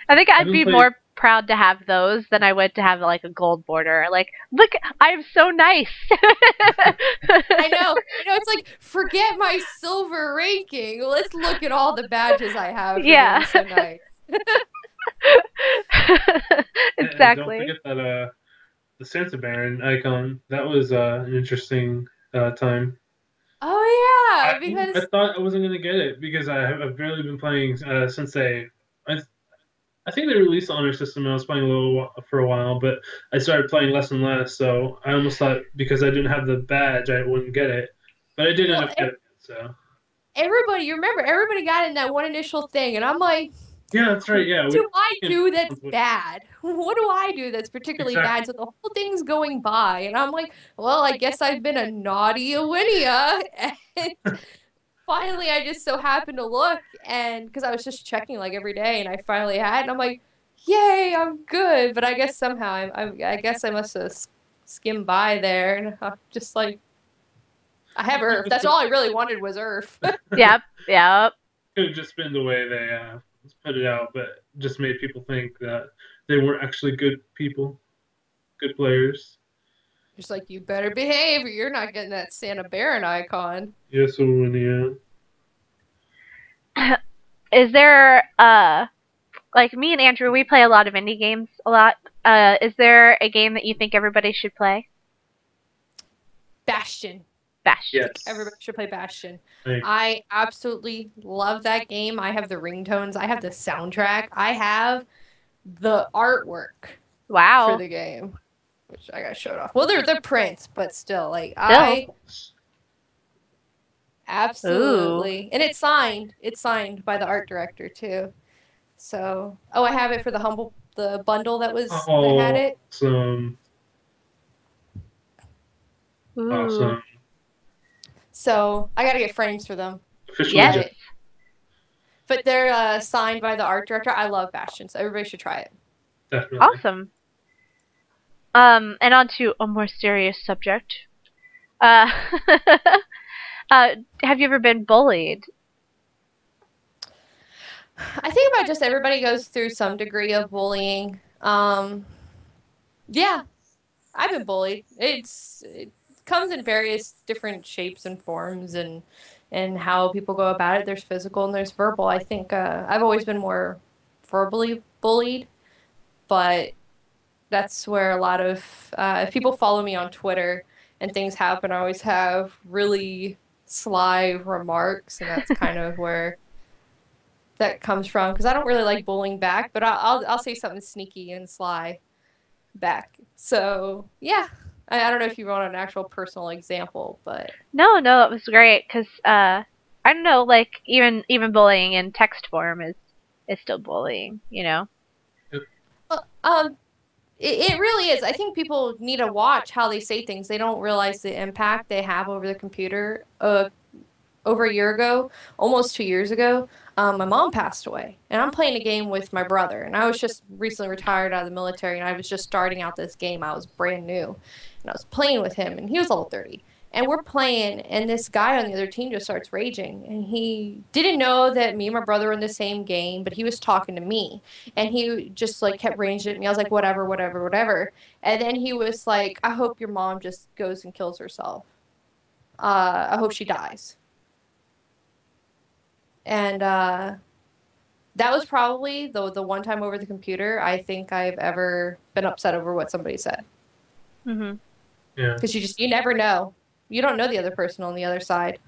I think I'd haven't be played- more proud to have those than I would to have like a gold border. Like, look, I'm so nice. I know. I know. It's like forget my silver ranking. Let's look at all the badges I have. for Yeah. And- and exactly. don't forget that uh, the Santa Baron icon. That was uh, an interesting uh, time. Oh yeah, I, because I thought I wasn't gonna get it because I have I've barely been playing uh, since they. I, I think they released the honor system. and I was playing a little for a while, but I started playing less and less. So I almost thought because I didn't have the badge, I wouldn't get it. But I did end up getting it. So everybody, you remember, everybody got in that one initial thing, and I'm like, yeah, that's right. Yeah, what we, do I do that's bad? What do I do that's particularly Exactly. bad? So the whole thing's going by, and I'm like, well, I guess I've been a naughty Aewenia. And finally, I just so happened to look, and because I was just checking like every day, and I finally had, and I'm like, yay, I'm good. But I guess somehow, I, I, I guess I must have skimmed by there, and I'm just like, I have Earth. That's all I really wanted was Earth. yep. Yep. could have just been the way they uh, put it out, but just made people think that they weren't actually good people, good players. Just like you better behave, or you're not getting that Santa Baron icon. Yes, Aewenia. Is there uh like me and Andrew, we play a lot of indie games a lot. Uh, is there a game that you think everybody should play? Bastion. Bastion. Yes. Everybody should play Bastion. Thank- I absolutely love that game. I have the ringtones. I have the soundtrack. I have the artwork Wow. for Wow. the game. which I got showed off. Well, they're they're prints, but still, like I absolutely, and it's signed. It's signed by the art director too. So, oh, I have it for the humble the bundle that was Oh, that had it. Awesome. Ooh. Awesome. So I gotta get frames for them. Officially Yes. just- But they're uh, signed by the art director. I love Bastion, so everybody should try it. definitely. Awesome. Um, and on to a more serious subject. Uh, uh, have you ever been bullied? I think about just everybody goes through some degree of bullying. Um, yeah, I've been bullied. It's it comes in various different shapes and forms, and and how people go about it. There's physical and there's verbal. I think uh, I've always been more verbally bullied, but that's where a lot of uh, if people follow me on Twitter and things happen, I always have really sly remarks, and that's kind of where that comes from because I don't really like bullying back, but I'll, I'll I'll say something sneaky and sly back. So yeah, I, I don't know if you want an actual personal example, but No, no, it was great because uh, I don't know, like even even bullying in text form is is still bullying, you know. um, it, it really is. I think people need to watch how they say things. They don't realize the impact they have over the computer. Uh, over a year ago, almost two years ago, um, my mom passed away, and I'm playing a game with my brother. And I was just recently retired out of the military, and I was just starting out this game. I was brand new, and I was playing with him, and he was level 30. And we're playing, and this guy on the other team just starts raging. And he didn't know that me and my brother were in the same game, but he was talking to me. And he just like kept raging at me. I was like, whatever, whatever, whatever. And then he was like, I hope your mom just goes and kills herself. Uh, I hope she dies. And uh, that was probably the the one time over the computer I think I've ever been upset over what somebody said. Hmm Yeah. because you just you never know. You don't know the other person on the other side.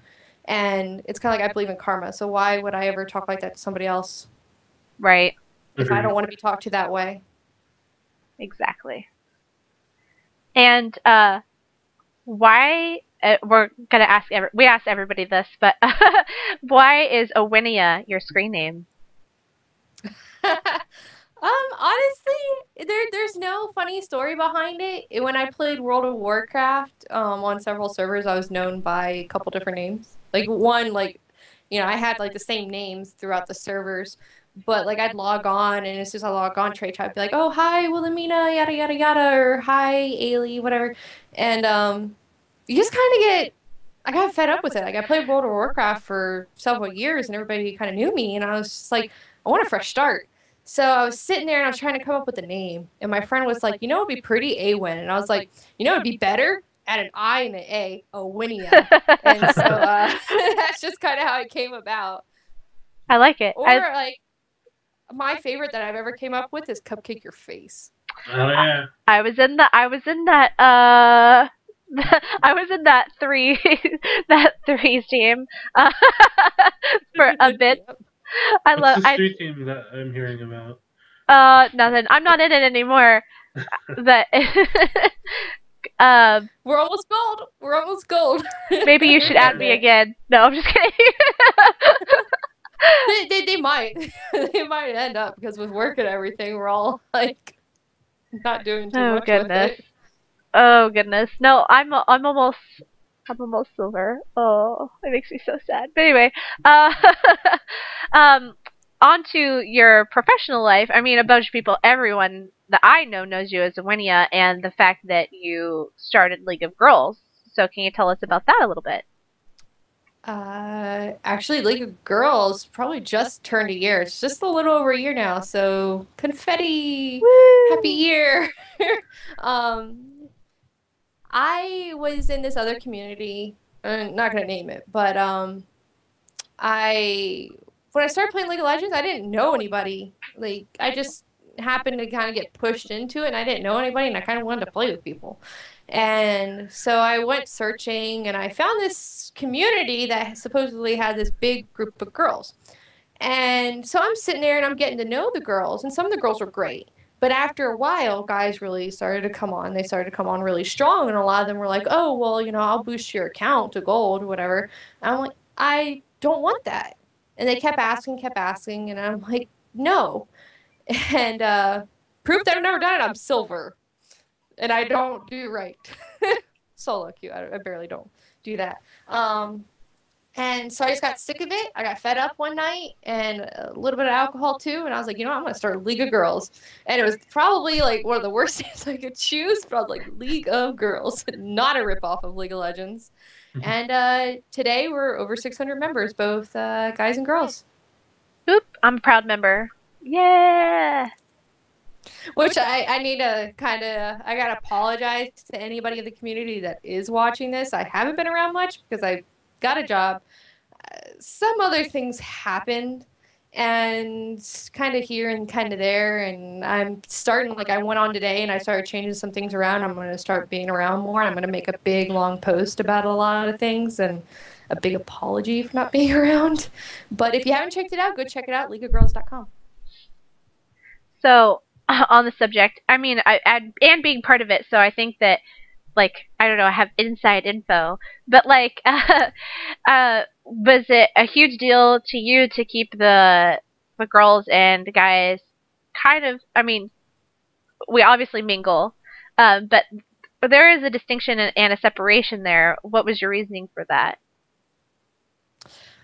And it's kind of like i believe in karma. So why would i ever talk like that to somebody else? Right. if i don't want to be talked to that way. Exactly. And uh, why uh, we're gonna ask every, we asked everybody this, but why is Aewenia your screen name? um honestly there there's no funny story behind it. When i played world of warcraft um on several servers i was known by a couple different names. Like one like you know i had like the same names throughout the servers but like i'd log on and as soon as i log on trade i'd be like oh hi wilhelmina yada yada yada or hi ailey whatever. And um you just kind of get I got fed up with it. Like I played World of Warcraft for several years, and everybody kind of knew me, and I was just like, I want a fresh start. So I was sitting there and I was trying to come up with a name, and my friend was like, "You know, it'd be pretty Aewen," and I was like, "You know, it'd be better add an I and an A, Aewenia." and so uh, that's just kind of how it came about. I like it. Or I, like, my favorite that I've ever came up with is "Cupcake Your Face." Oh yeah. I was in the I was in that uh I was in that three that threes team uh, for a bit. I What's love the I street team that I'm hearing about? uh nothing. I'm not in it anymore. but uh We're almost gold. We're almost gold. maybe you should add me again. No, I'm just kidding. they, they, they might they might end up because with work and everything we're all like not doing too oh much goodness. with it. Oh goodness. No, I'm I'm almost I'm almost silver. Oh, it makes me so sad. But anyway, uh, um, on to your professional life. I mean, a bunch of people, everyone that I know knows you as Winia, and the fact that you started League of Girls. So, can you tell us about that a little bit? Uh, actually, League of Girls probably just turned a year. It's just a little over a year now. So confetti, happy year. um, I was in this other community. I'm not gonna name it, but um, I when I started playing League of Legends, I didn't know anybody. Like I just happened to kind of get pushed into it, and I didn't know anybody, and I kind of wanted to play with people. And so I went searching and I found this community that supposedly had this big group of girls. And so I'm sitting there and I'm getting to know the girls, and some of the girls were great. But after a while, guys really started to come on. They started to come on really strong, and a lot of them were like, "Oh, well, you know, I'll boost your account to gold, whatever." And I'm like, "I don't want that." And they kept asking, kept asking, and I'm like, "No." And uh, proof that I've never done it, I'm silver, and I don't do right. Solo queue, I, I barely don't do that. Um, and so I just got sick of it. I got fed up one night and a little bit of alcohol too. And I was like, you know what? I'm going to start League of Girls. And it was probably like one of the worst names I could choose, but I was like, League of Girls, not a ripoff of League of Legends. and uh, today we're over 600 members, both uh, guys and girls. Oop, I'm a proud member. Yeah. Which I, I need to kind of, I got to apologize to anybody in the community that is watching this. I haven't been around much because I got a job. Uh, some other things happened and kind of here and kind of there and i'm starting like i went on today and i started changing some things around. I'm going to start being around more i'm going to make a big long post about a lot of things and a big apology for not being around. But if you haven't checked it out go check it out leagueofgirls.com so on the subject i mean I, I and being part of it so i think that like I don't know, I have inside info, but like, uh, uh, was it a huge deal to you to keep the the girls and the guys kind of? I mean, we obviously mingle, um, but but there is a distinction and a separation there. What was your reasoning for that?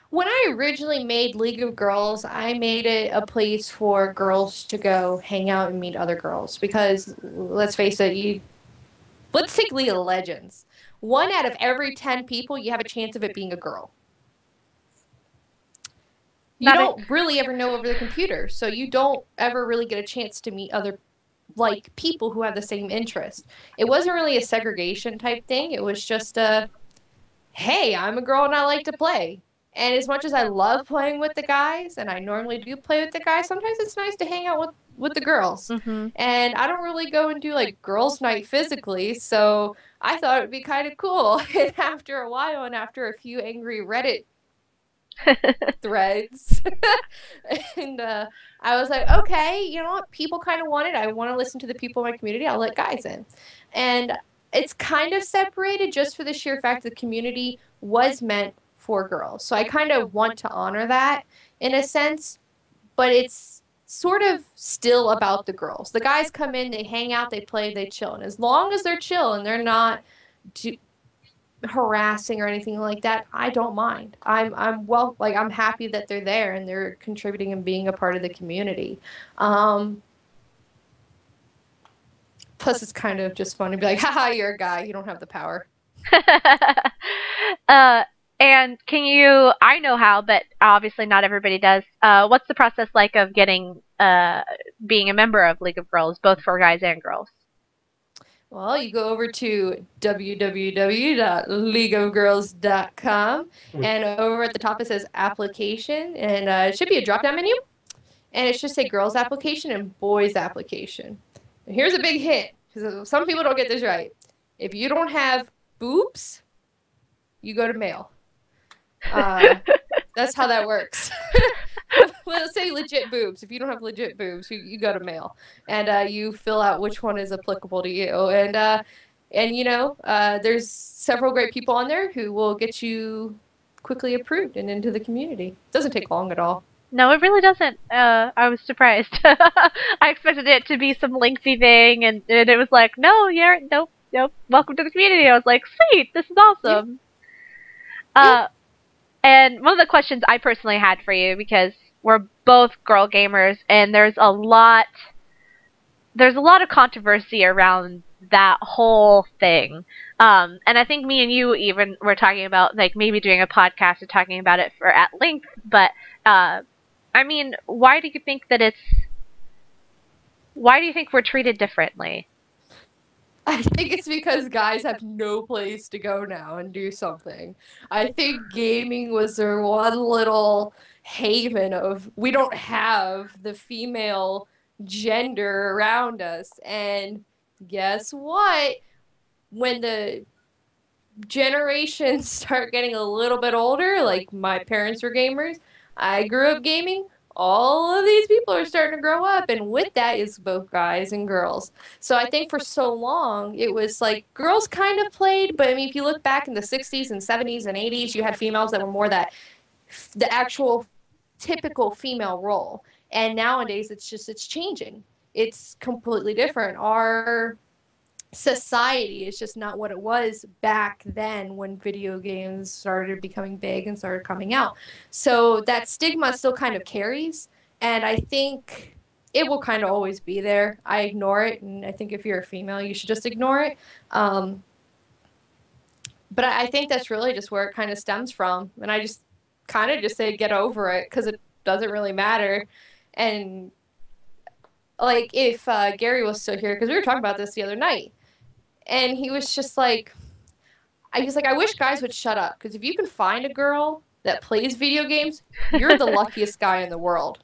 When I originally made League of Girls, I made it a place for girls to go hang out and meet other girls because let's face it, you Let's take League of Legends. One out of every 10 people, you have a chance of it being a girl. You don't really ever know over the computer, so you don't ever really get a chance to meet other like people who have the same interest. It wasn't really a segregation type thing. It was just a hey, I'm a girl and I like to play. And as much as I love playing with the guys, and I normally do play with the guys, sometimes it's nice to hang out with with the girls. Mm-hmm. And I don't really go and do like girls' night physically, so I thought it'd be kind of cool. And after a while, and after a few angry Reddit threads, and uh, I was like, okay, you know what? People kind of want it. I want to listen to the people in my community. I'll let guys in. And it's kind of separated just for the sheer fact the community was meant for girls. So I kind of want to honor that in a sense, but it's sort of still about the girls. The guys come in, they hang out, they play, they chill. And as long as they're chill and they're not do- harassing or anything like that, I don't mind. I'm I'm well like I'm happy that they're there and they're contributing and being a part of the community. Um, plus it's kind of just fun to be like, haha, you're a guy, you don't have the power. uh and can you? I know how, but obviously not everybody does. Uh, what's the process like of getting uh, being a member of League of Girls, both for guys and girls? Well, you go over to www.leagueofgirls.com, and over at the top it says application, and uh, it should be a drop down menu, and it should say girls application and boys application. And here's a big hint because some people don't get this right. If you don't have boobs, you go to male. Uh, that's how that works. let's say legit boobs. If you don't have legit boobs, you, you go to mail and uh, you fill out which one is applicable to you. And uh, and you know, uh, there's several great people on there who will get you quickly approved and into the community. It doesn't take long at all. No, it really doesn't. Uh, I was surprised. I expected it to be some lengthy thing, and, and it was like, no, yeah, nope, nope. Welcome to the community. I was like, sweet, this is awesome. Yeah. Uh, and one of the questions I personally had for you, because we're both girl gamers, and there's a lot, there's a lot of controversy around that whole thing. Um, and I think me and you even were talking about like maybe doing a podcast and talking about it for at length. But uh, I mean, why do you think that it's? Why do you think we're treated differently? I think it's because guys have no place to go now and do something. I think gaming was their one little haven of we don't have the female gender around us. And guess what? When the generations start getting a little bit older, like my parents were gamers, I grew up gaming. All of these people are starting to grow up, and with that is both guys and girls. So I think for so long it was like girls kind of played, but I mean, if you look back in the 60s and 70s and 80s, you had females that were more that the actual typical female role. And nowadays it's just it's changing. It's completely different. Our society is just not what it was back then when video games started becoming big and started coming out. So that stigma still kind of carries, and I think it will kind of always be there. I ignore it, and I think if you're a female, you should just ignore it. Um, but I, think that's really just where it kind of stems from, and I just kind of just say get over it because it doesn't really matter. And like if uh, Gary was still here, because we were talking about this the other night, and he was just like, I was like, I wish guys would shut up because if you can find a girl that plays video games, you're the luckiest guy in the world.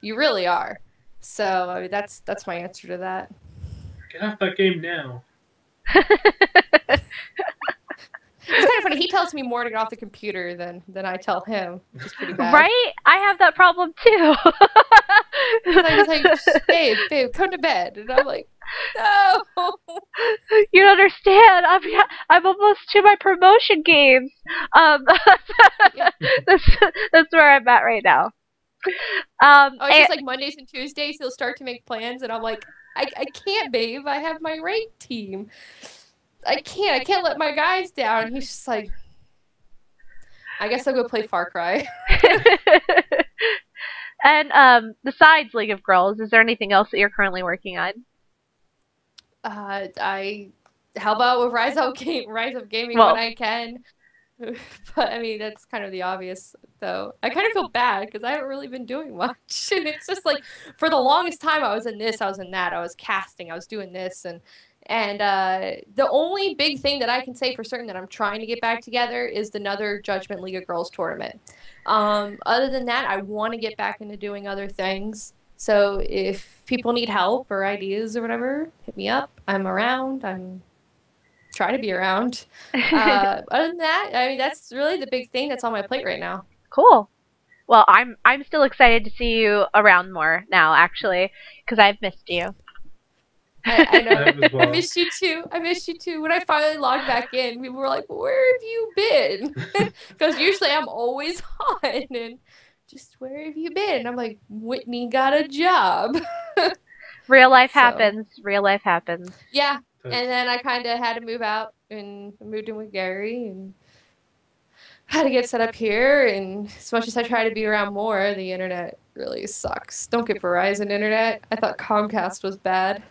You really are. So I mean, that's that's my answer to that. Get off that game now. It's kind of funny. He tells me more to get off the computer than than I tell him, which is pretty bad. Right? I have that problem too. He's like, he's like, babe, babe, come to bed, and I'm like, no. you don't understand. I'm I'm almost to my promotion games. Um, that's that's where I'm at right now. Um, oh, it's just like Mondays and Tuesdays. He'll start to make plans, and I'm like, I I can't, babe. I have my rank team. I can't. I can't let my guys down. And he's just like, I guess I'll go play Far Cry. and um, besides League of Girls, is there anything else that you're currently working on? Uh, I. help out with Rise Up Game, RizeUp Gaming well, when I can? but I mean, that's kind of the obvious, though. I kind of feel bad because I haven't really been doing much, and it's just like for the longest time I was in this, I was in that, I was casting, I was doing this, and and uh, the only big thing that I can say for certain that I'm trying to get back together is another Judgment League of Girls tournament. Um, other than that, I want to get back into doing other things. So if people need help or ideas or whatever, hit me up. I'm around. I'm try to be around. Uh, other than that, I mean, that's really the big thing that's on my plate right now. Cool. Well, I'm I'm still excited to see you around more now, actually, because I've missed you. I, I know. well. I missed you too. I missed you too. When I finally logged back in, people were like, "Where have you been?" Because usually I'm always on, and just where have you been? And I'm like, Whitney got a job. Real life so. happens. Real life happens. Yeah, and then I kind of had to move out and moved in with Gary and had to get set up here. And as much as I try to be around more, the internet really sucks. Don't get Verizon internet. I thought Comcast was bad.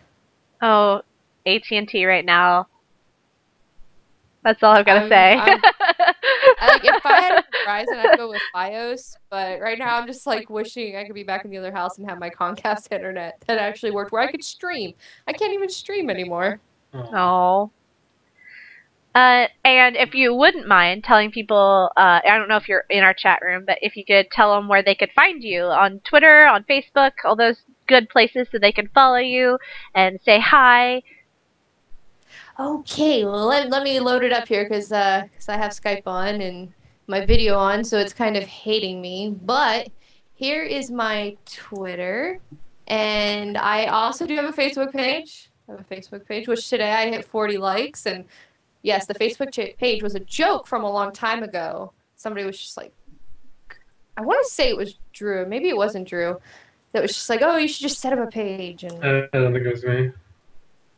Oh, AT and T right now. That's all I've got to say. I'm, like, if I had a Verizon, I'd go with FiOS. But right now, I'm just like wishing I could be back in the other house and have my Comcast internet that actually worked, where I could stream. I can't even stream anymore. Oh. Uh, and if you wouldn't mind telling people, uh, I don't know if you're in our chat room, but if you could tell them where they could find you on Twitter, on Facebook, all those good places so they can follow you and say hi. Okay, well let, let me load it up here because uh, cause I have Skype on and my video on, so it's kind of hating me. But here is my Twitter, and I also do have a Facebook page. I have a Facebook page, which today I hit 40 likes, and yes, the Facebook page was a joke from a long time ago. Somebody was just like, I want to say it was Drew, maybe it wasn't Drew, that was just like, oh, you should just set up a page. And I don't think it was me.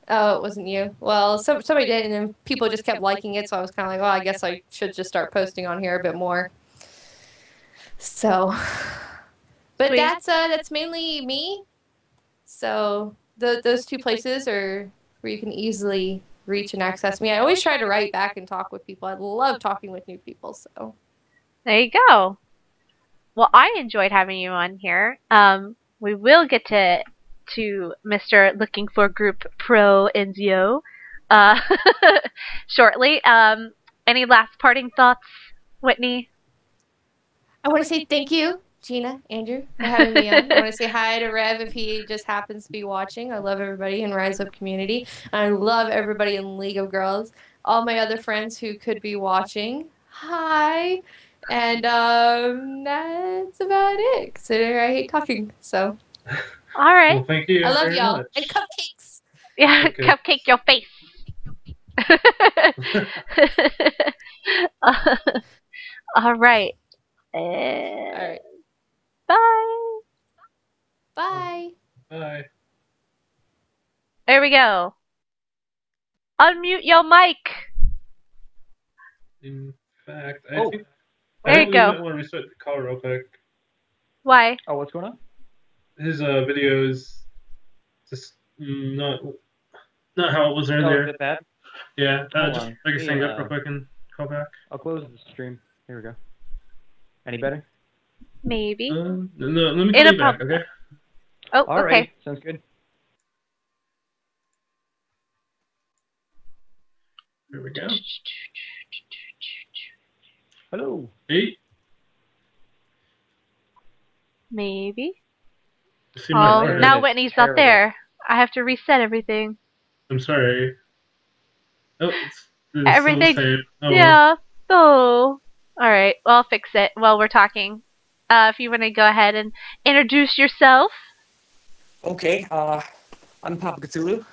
Oh, it wasn't you. Well, some, somebody did, and then people just kept liking it. So I was kind of like, well, I guess I should just start posting on here a bit more. So, but Sweet. that's uh, that's mainly me. So the, those two places are where you can easily reach and access me. I always try to write back and talk with people. I love talking with new people. So there you go. Well, I enjoyed having you on here. Um, we will get to to Mr. Looking for Group Pro Enzio uh, shortly. Um, any last parting thoughts, Whitney? I want to say thank you, Gina, Andrew, for having me on. I want to say hi to Rev if he just happens to be watching. I love everybody in RizeUp community. I love everybody in League of Girls. All my other friends who could be watching. Hi. And um, that's about it. Considering I hate talking, so All right. Well, thank you. I love y'all much. and cupcakes. Yeah, Okay. cupcake your face. All right. Uh, All right, Bye. bye. Bye. There we go. Unmute your mic. In fact, I Oh. think There I you think go. We might want to reset the call real quick. Why? Oh, what's going on? His uh, video is just mm, not not how it was Oh, earlier. is it bad? yeah, uh, just on. I can hang up Yeah. real quick and call back. I'll close the stream. Here we go. Any better? Maybe. Uh, no, let me In call you back, okay? oh, All okay. right. Sounds good. Here we go. Hello. Hey, Maybe. See Oh, now It's Whitney's not there. I have to reset everything. I'm sorry. Oh, it's, it's Everything- the same. Oh, well. Yeah. Oh. All right. Well, I'll fix it while we're talking. Uh, if you want to go ahead and introduce yourself. Okay. Uh, I'm Papachuhlu.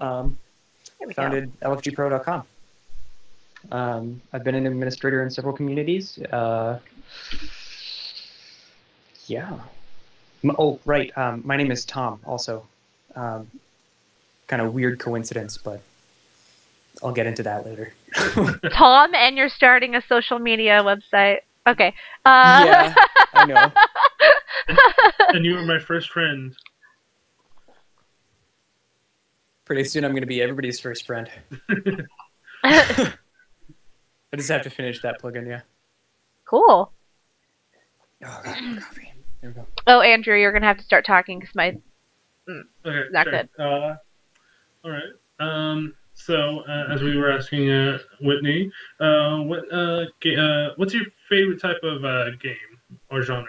Um, There we go. founded lfgpro.com. Um, I've been an administrator in several communities. Uh, yeah. M- Oh, right. Um, my name is Tom. Also, um, kind of weird coincidence, but I'll get into that later. Tom, and you're starting a social media website. Okay. Uh, Yeah, I know. And you were my first friend. Pretty soon, I'm going to be everybody's first friend. I just have to finish that plugin. Yeah. cool. Oh, God, coffee. There we go. Oh, Andrew, you're gonna have to start talking because my Okay, Not sure. Uh, all right. Um, so uh, as we were asking uh, Whitney, uh, what uh, ga- uh, what's your favorite type of uh, game or genre?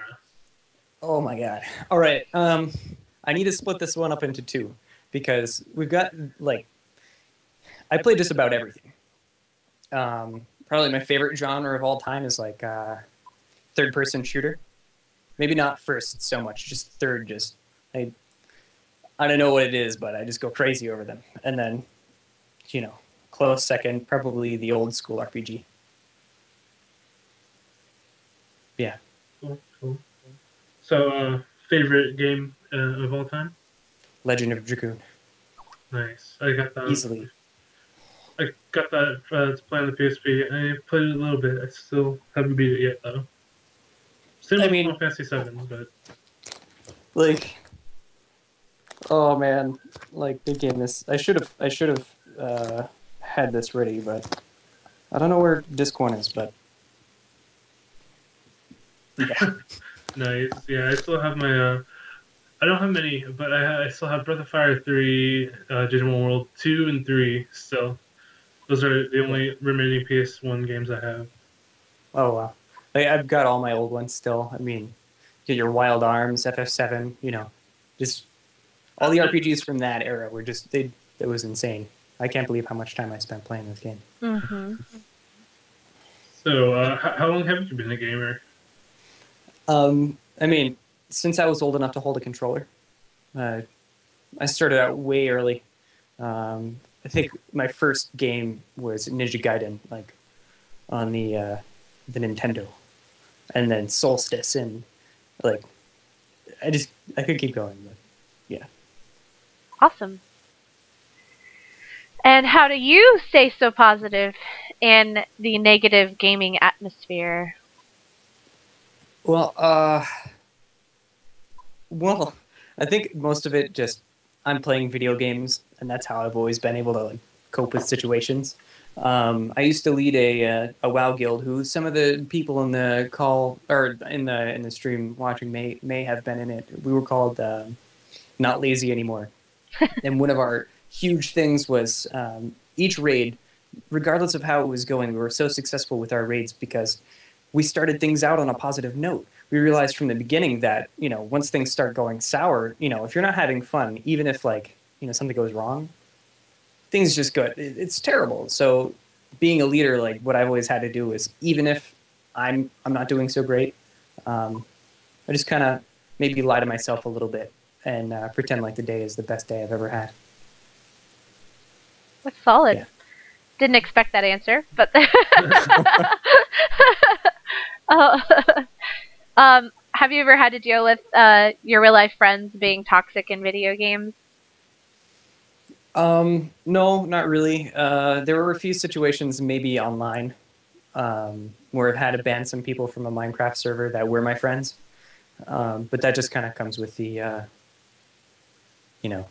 Oh my god. All right. Um, I need to split this one up into two because we've got like I play just about everything. Um, probably my favorite genre of all time is like uh, third-person shooter. Maybe not first so much, just third. Just I I don't know what it is, but I just go crazy over them. And then, you know, close second, probably the old school RPG. Yeah. Cool, cool. So, uh, favorite game uh, of all time? Legend of Dragoon. Nice. I got that. Easily. I got that uh, to play on the PSP. I played it a little bit. I still haven't beat it yet, though. Same I mean- Final Fantasy Seven, but like oh man like good game this i should have i should have uh had this ready but i don't know where disc one is but yeah nice. Yeah, I still have my. Uh, I don't have many, but I, I still have Breath of Fire three, uh, Digimon World two and three still. Those are the only remaining PS One games I have. oh wow like, i've got all my old ones still. I mean get your wild arms ff7 you know just all the rpgs from that era were just they it was insane. I can't believe how much time i spent playing this game. Hmm So, uh, how, how long have you been a gamer? Um, I mean, since I was old enough to hold a controller, uh, I started out way early. Um, I think my first game was Ninja Gaiden, like on the uh, the Nintendo, and then Solstice, and like I just I could keep going, but yeah. Awesome. And how do you stay so positive in the negative gaming atmosphere? Well, uh, well, I think most of it just I'm playing video games, and that's how I've always been able to like cope with situations. Um, I used to lead a uh, a WoW guild, who some of the people in the call or in the in the stream watching may may have been in it. We were called um, not lazy anymore, and one of our huge things was um, each raid, regardless of how it was going, we were so successful with our raids because we started things out on a positive note. We realized from the beginning that, you know, once things start going sour, you know, if you're not having fun, even if like, you know, something goes wrong, things just go, it- it's terrible. So being a leader, like what I've always had to do is even if I'm I'm not doing so great. Um, I just kind of maybe lie to myself a little bit and uh, pretend like the day is the best day I've ever had. That's solid. Yeah. Didn't expect that answer, but Uh, um, have you ever had to deal with uh, your real life friends being toxic in video games? Um, no, not really. Uh, there were a few situations, maybe online, um, where I've had to ban some people from a Minecraft server that were my friends. Um, but that just kind of comes with the, uh, you know,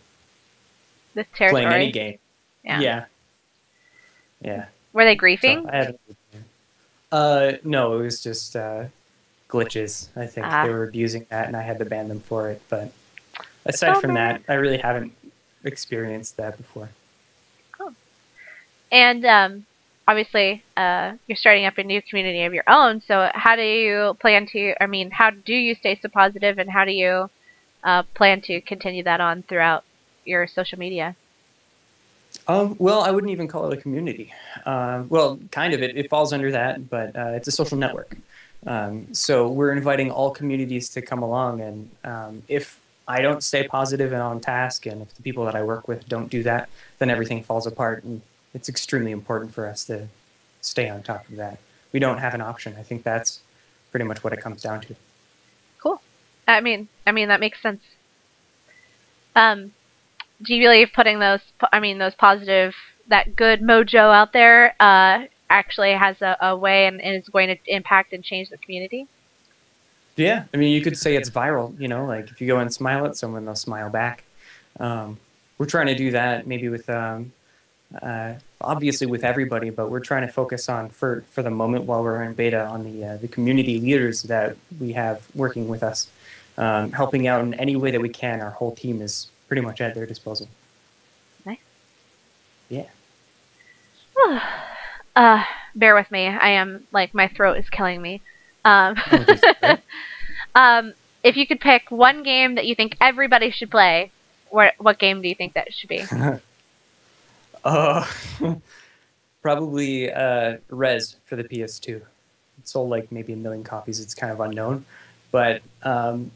This territory. playing any game. Yeah. Yeah. Yeah. Were they So griefing? I haven't. Uh, no, it was just uh, glitches. I think Ah. they were abusing that, and I had to ban them for it. But aside from that, I really haven't experienced that before. And um, obviously, uh, you're starting up a new community of your own. So, how do you plan to? I mean, how do you stay so positive, and how do you uh, plan to continue that on throughout your social media? Um, well, I wouldn't even call it a community. Um, well, kind of. It, it falls under that, but uh, it's a social network. Um, so we're inviting all communities to come along, and um, if I don't stay positive and on task, and if the people that I work with don't do that, then everything falls apart. And it's extremely important for us to stay on top of that. We don't have an option. I think that's pretty much what it comes down to. Cool. I mean, I mean that makes sense. Um, do you believe putting those, I mean, those positive, that good mojo out there, uh, actually has a, a way and, and is going to impact and change the community? Yeah, I mean, you could say it's viral. You know, like if you go and smile at someone, they'll smile back. Um, we're trying to do that maybe with, um, uh, obviously with everybody, but we're trying to focus on for for the moment while we're in beta on the uh, the community leaders that we have working with us, um, helping out in any way that we can. Our whole team is pretty much at their disposal. Nice. Yeah. uh, bear with me. I am, like, my throat is killing me. Um, Oh, um, if you could pick one game that you think everybody should play, what, what game do you think that should be? Uh, probably uh, Rez for the PS2. It sold like maybe a million copies. It's kind of unknown, but um,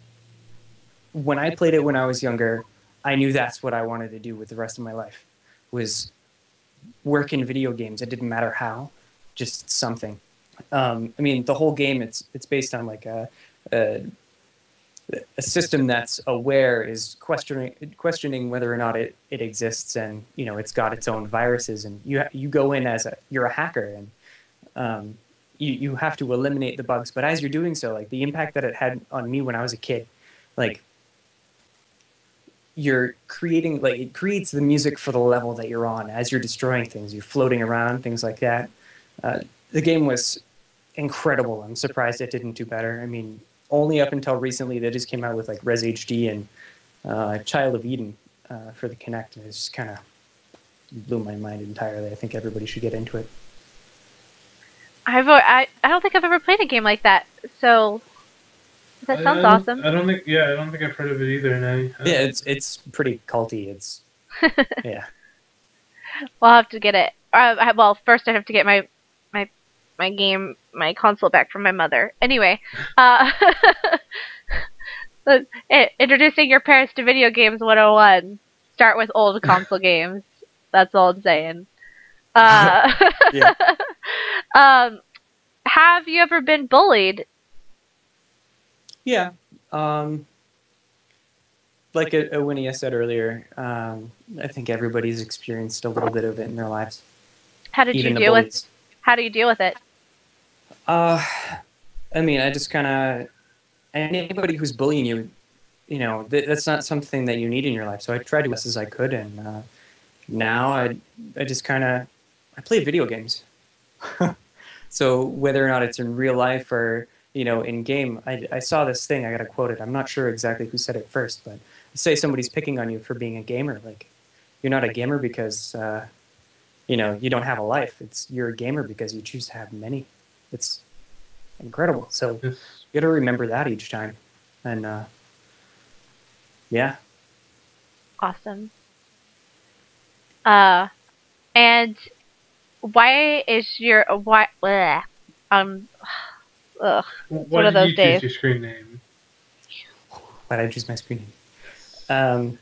when I played it when I was younger, I knew that's what I wanted to do with the rest of my life. Was work in video games. It didn't matter how, just something. Um, I mean, the whole game it's it's based on like a, a a system that's aware is questioning questioning whether or not it, it exists and you know it's got its own viruses and you you go in as a you're a hacker and um, you you have to eliminate the bugs. But as you're doing so like the impact that it had on me when I was a kid like you're creating like it creates the music for the level that you're on. As you're destroying things you're floating around things like that. Uh, the game was incredible i'm surprised it didn't do better i mean only up until recently they just came out with like Rez HD and uh, child of eden uh, for the Kinect, and it just kind of blew my mind entirely i think everybody should get into it I've, I, I don't think I've ever played a game like that. So, that sounds I don't- awesome. I don't think. Yeah, I don't think I've heard of it either. No. yeah it's it's pretty culty it's yeah Well, I'll have to get it. Uh, well, first I have to get my my game, my console back from my mother. Anyway, uh, eh, introducing your parents to video games 101. Start with old console games. That's all I'm saying. Uh, Yeah. um, have you ever been bullied? Yeah. Um, like uh, uh, Winnie said earlier, um, I think everybody's experienced a little bit of it in their lives. How did even you deal with? How do you deal with it? Uh, I mean, I just kind of, anybody who's bullying you, you know, th- that's not something that you need in your life. So I tried to best as I could, and uh, now I, I just kind of, I play video games. so whether or not it's in real life or you know in game, I, I saw this thing. I got to quote it. I'm not sure exactly who said it first, but say somebody's picking on you for being a gamer. Like you're not a gamer because uh, you know you don't have a life. It's you're a gamer because you choose to have many. It's incredible. So you Yes. got to remember that each time, and uh, yeah. Awesome. Uh, and why is your why? bleh. um, Ugh. What one of did those you days. choose your screen name? Why did I choose my screen name? Um,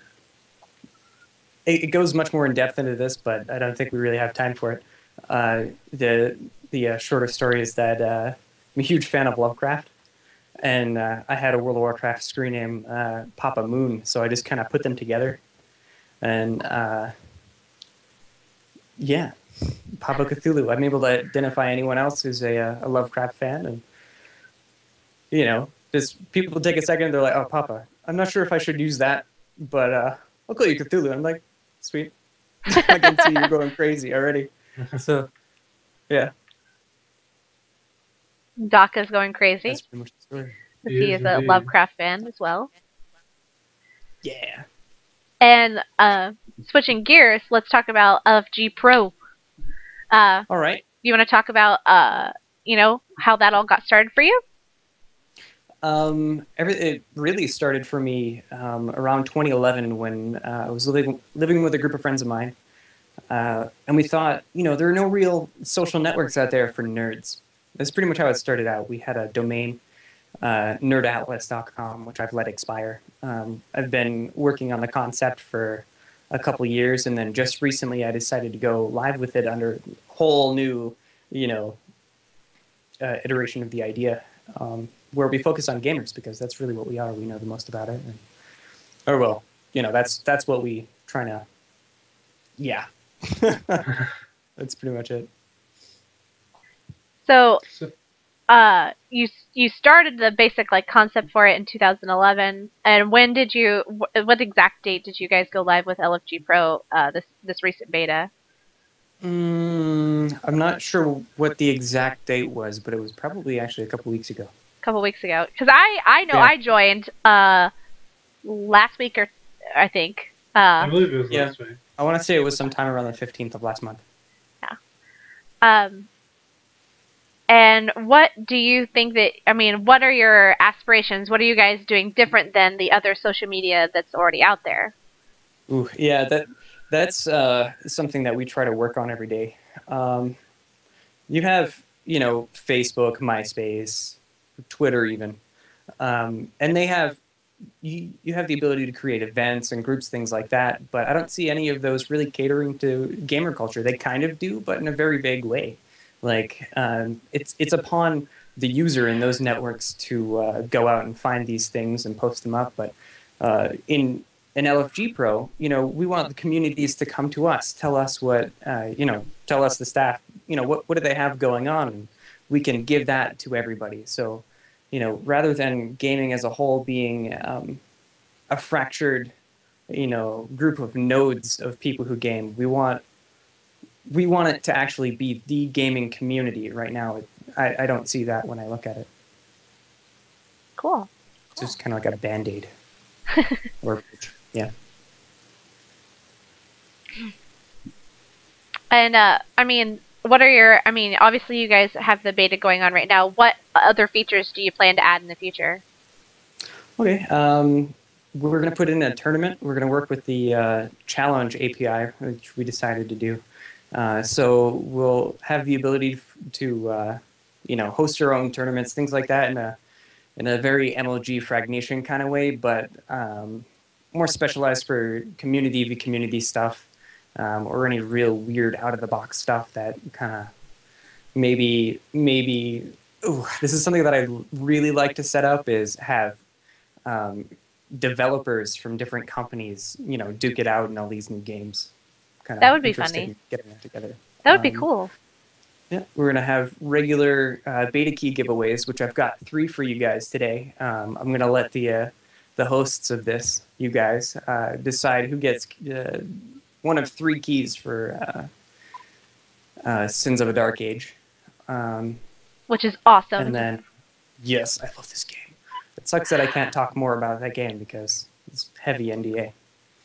it, it goes much more in depth into this, but I don't think we really have time for it. Uh, the the uh, shorter story is that uh, I'm a huge fan of Lovecraft, and uh, I had a World of Warcraft screen name, uh, Papa Moon, so I just kind of put them together, and uh, yeah, Papa Cthulhu. I'm able to identify anyone else who's a, uh, a Lovecraft fan, and you know, just people take a second, they're like, "Oh, Papa." I'm not sure if I should use that, but uh, I'll call you Cthulhu. I'm like, sweet. I can see you're going crazy already. So, yeah, Doc is going crazy. that's pretty much the story. He, He is is a. Lovecraft fan as well. Yeah. And uh, switching gears, let's talk about LFG Pro. Uh, All right. Do you want to talk about, uh, you know, how that all got started for you? Um, every, it really started for me um, around 2011 when uh, I was living living with a group of friends of mine, uh, and we thought, you know, there are no real social networks out there for nerds. That's pretty much how it started out. We had a domain, uh, nerdatlas.com, which I've let expire. Um, I've been working on the concept for a couple years, and then just recently I decided to go live with it under whole new, you know, uh, iteration of the idea, um, where we focus on gamers because that's really what we are. We know the most about it, and, or well, you know, that's that's what we trying to. Yeah, that's pretty much it. So, So, uh, you you started the basic like concept for it in 2011, and when did you? wh- What exact date did you guys go live with LFG Pro? Uh, this this recent beta. Mm, I'm not sure what the exact date was, but it was probably actually a couple weeks ago. a couple weeks ago because I I know Yeah. I joined uh last week or I think I uh believe it was yeah. last week. I want to say it was sometime around the 15th of last month. Yeah. Um and what do you think that I mean what are your aspirations what are you guys doing different than the other social media that's already out there Ooh, yeah, that that's uh, something that we try to work on every day. Um, you have, you know, Facebook, MySpace, Twitter, even, um, and they have you, you have the ability to create events and groups, things like that. But I don't see any of those really catering to gamer culture. They kind of do, but in a very vague way. Like um, it's it's upon the user in those networks to uh, go out and find these things and post them up. But uh, in in LFG Pro, you know, we want the communities to come to us, tell us what, uh, you know, tell us the staff, you know, what, what do they have going on? And we can give that to everybody. So, you know, rather than gaming as a whole being um, a fractured, you know, group of nodes of people who game, we want we want it to actually be the gaming community. Right now, it, I, I don't see that when I look at it. cool It's just kind of like a band aid. or yeah. and uh I mean what are your I mean obviously you guys have the beta going on right now what other features do you plan to add in the future Okay. Um, we're going to put in a tournament. We're going to work with the uh, Challonge API, which we decided to do. Uh, so we'll have the ability to, uh, you know, host our own tournaments, things like that, in a in a very MLG fragmentation kind of way, but um, more specialized for community v community stuff, um, or any real weird out of the box stuff that kind of maybe maybe. Ooh, this is something that I really like to set up is have um, developers from different companies, you know, duke it out in all these new games. Kind That would be funny. Getting that together. that would be Um, cool Yeah, we're gonna have regular uh, beta key giveaways, which I've got three for you guys today. Um, I'm gonna let the uh, the hosts of this, you guys, uh, decide who gets uh, one of three keys for uh, uh, Sins of a Dark Age. Um, which is awesome and then, yes, I love this game. It sucks that I can't talk more about that game because it's heavy NDA.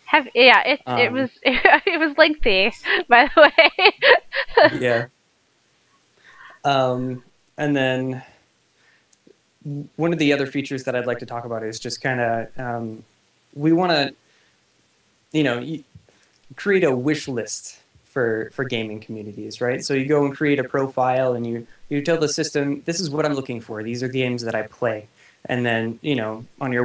Have, yeah, it it Um, was it was lengthy, by the way. yeah. Um, and then one of the other features that I'd like to talk about is just kind of um, we want to, you know, create a wish list for for for gaming communities, right? So you go and create a profile, and you you tell the system, this is what I'm looking for. These are games that I play, and then you know on your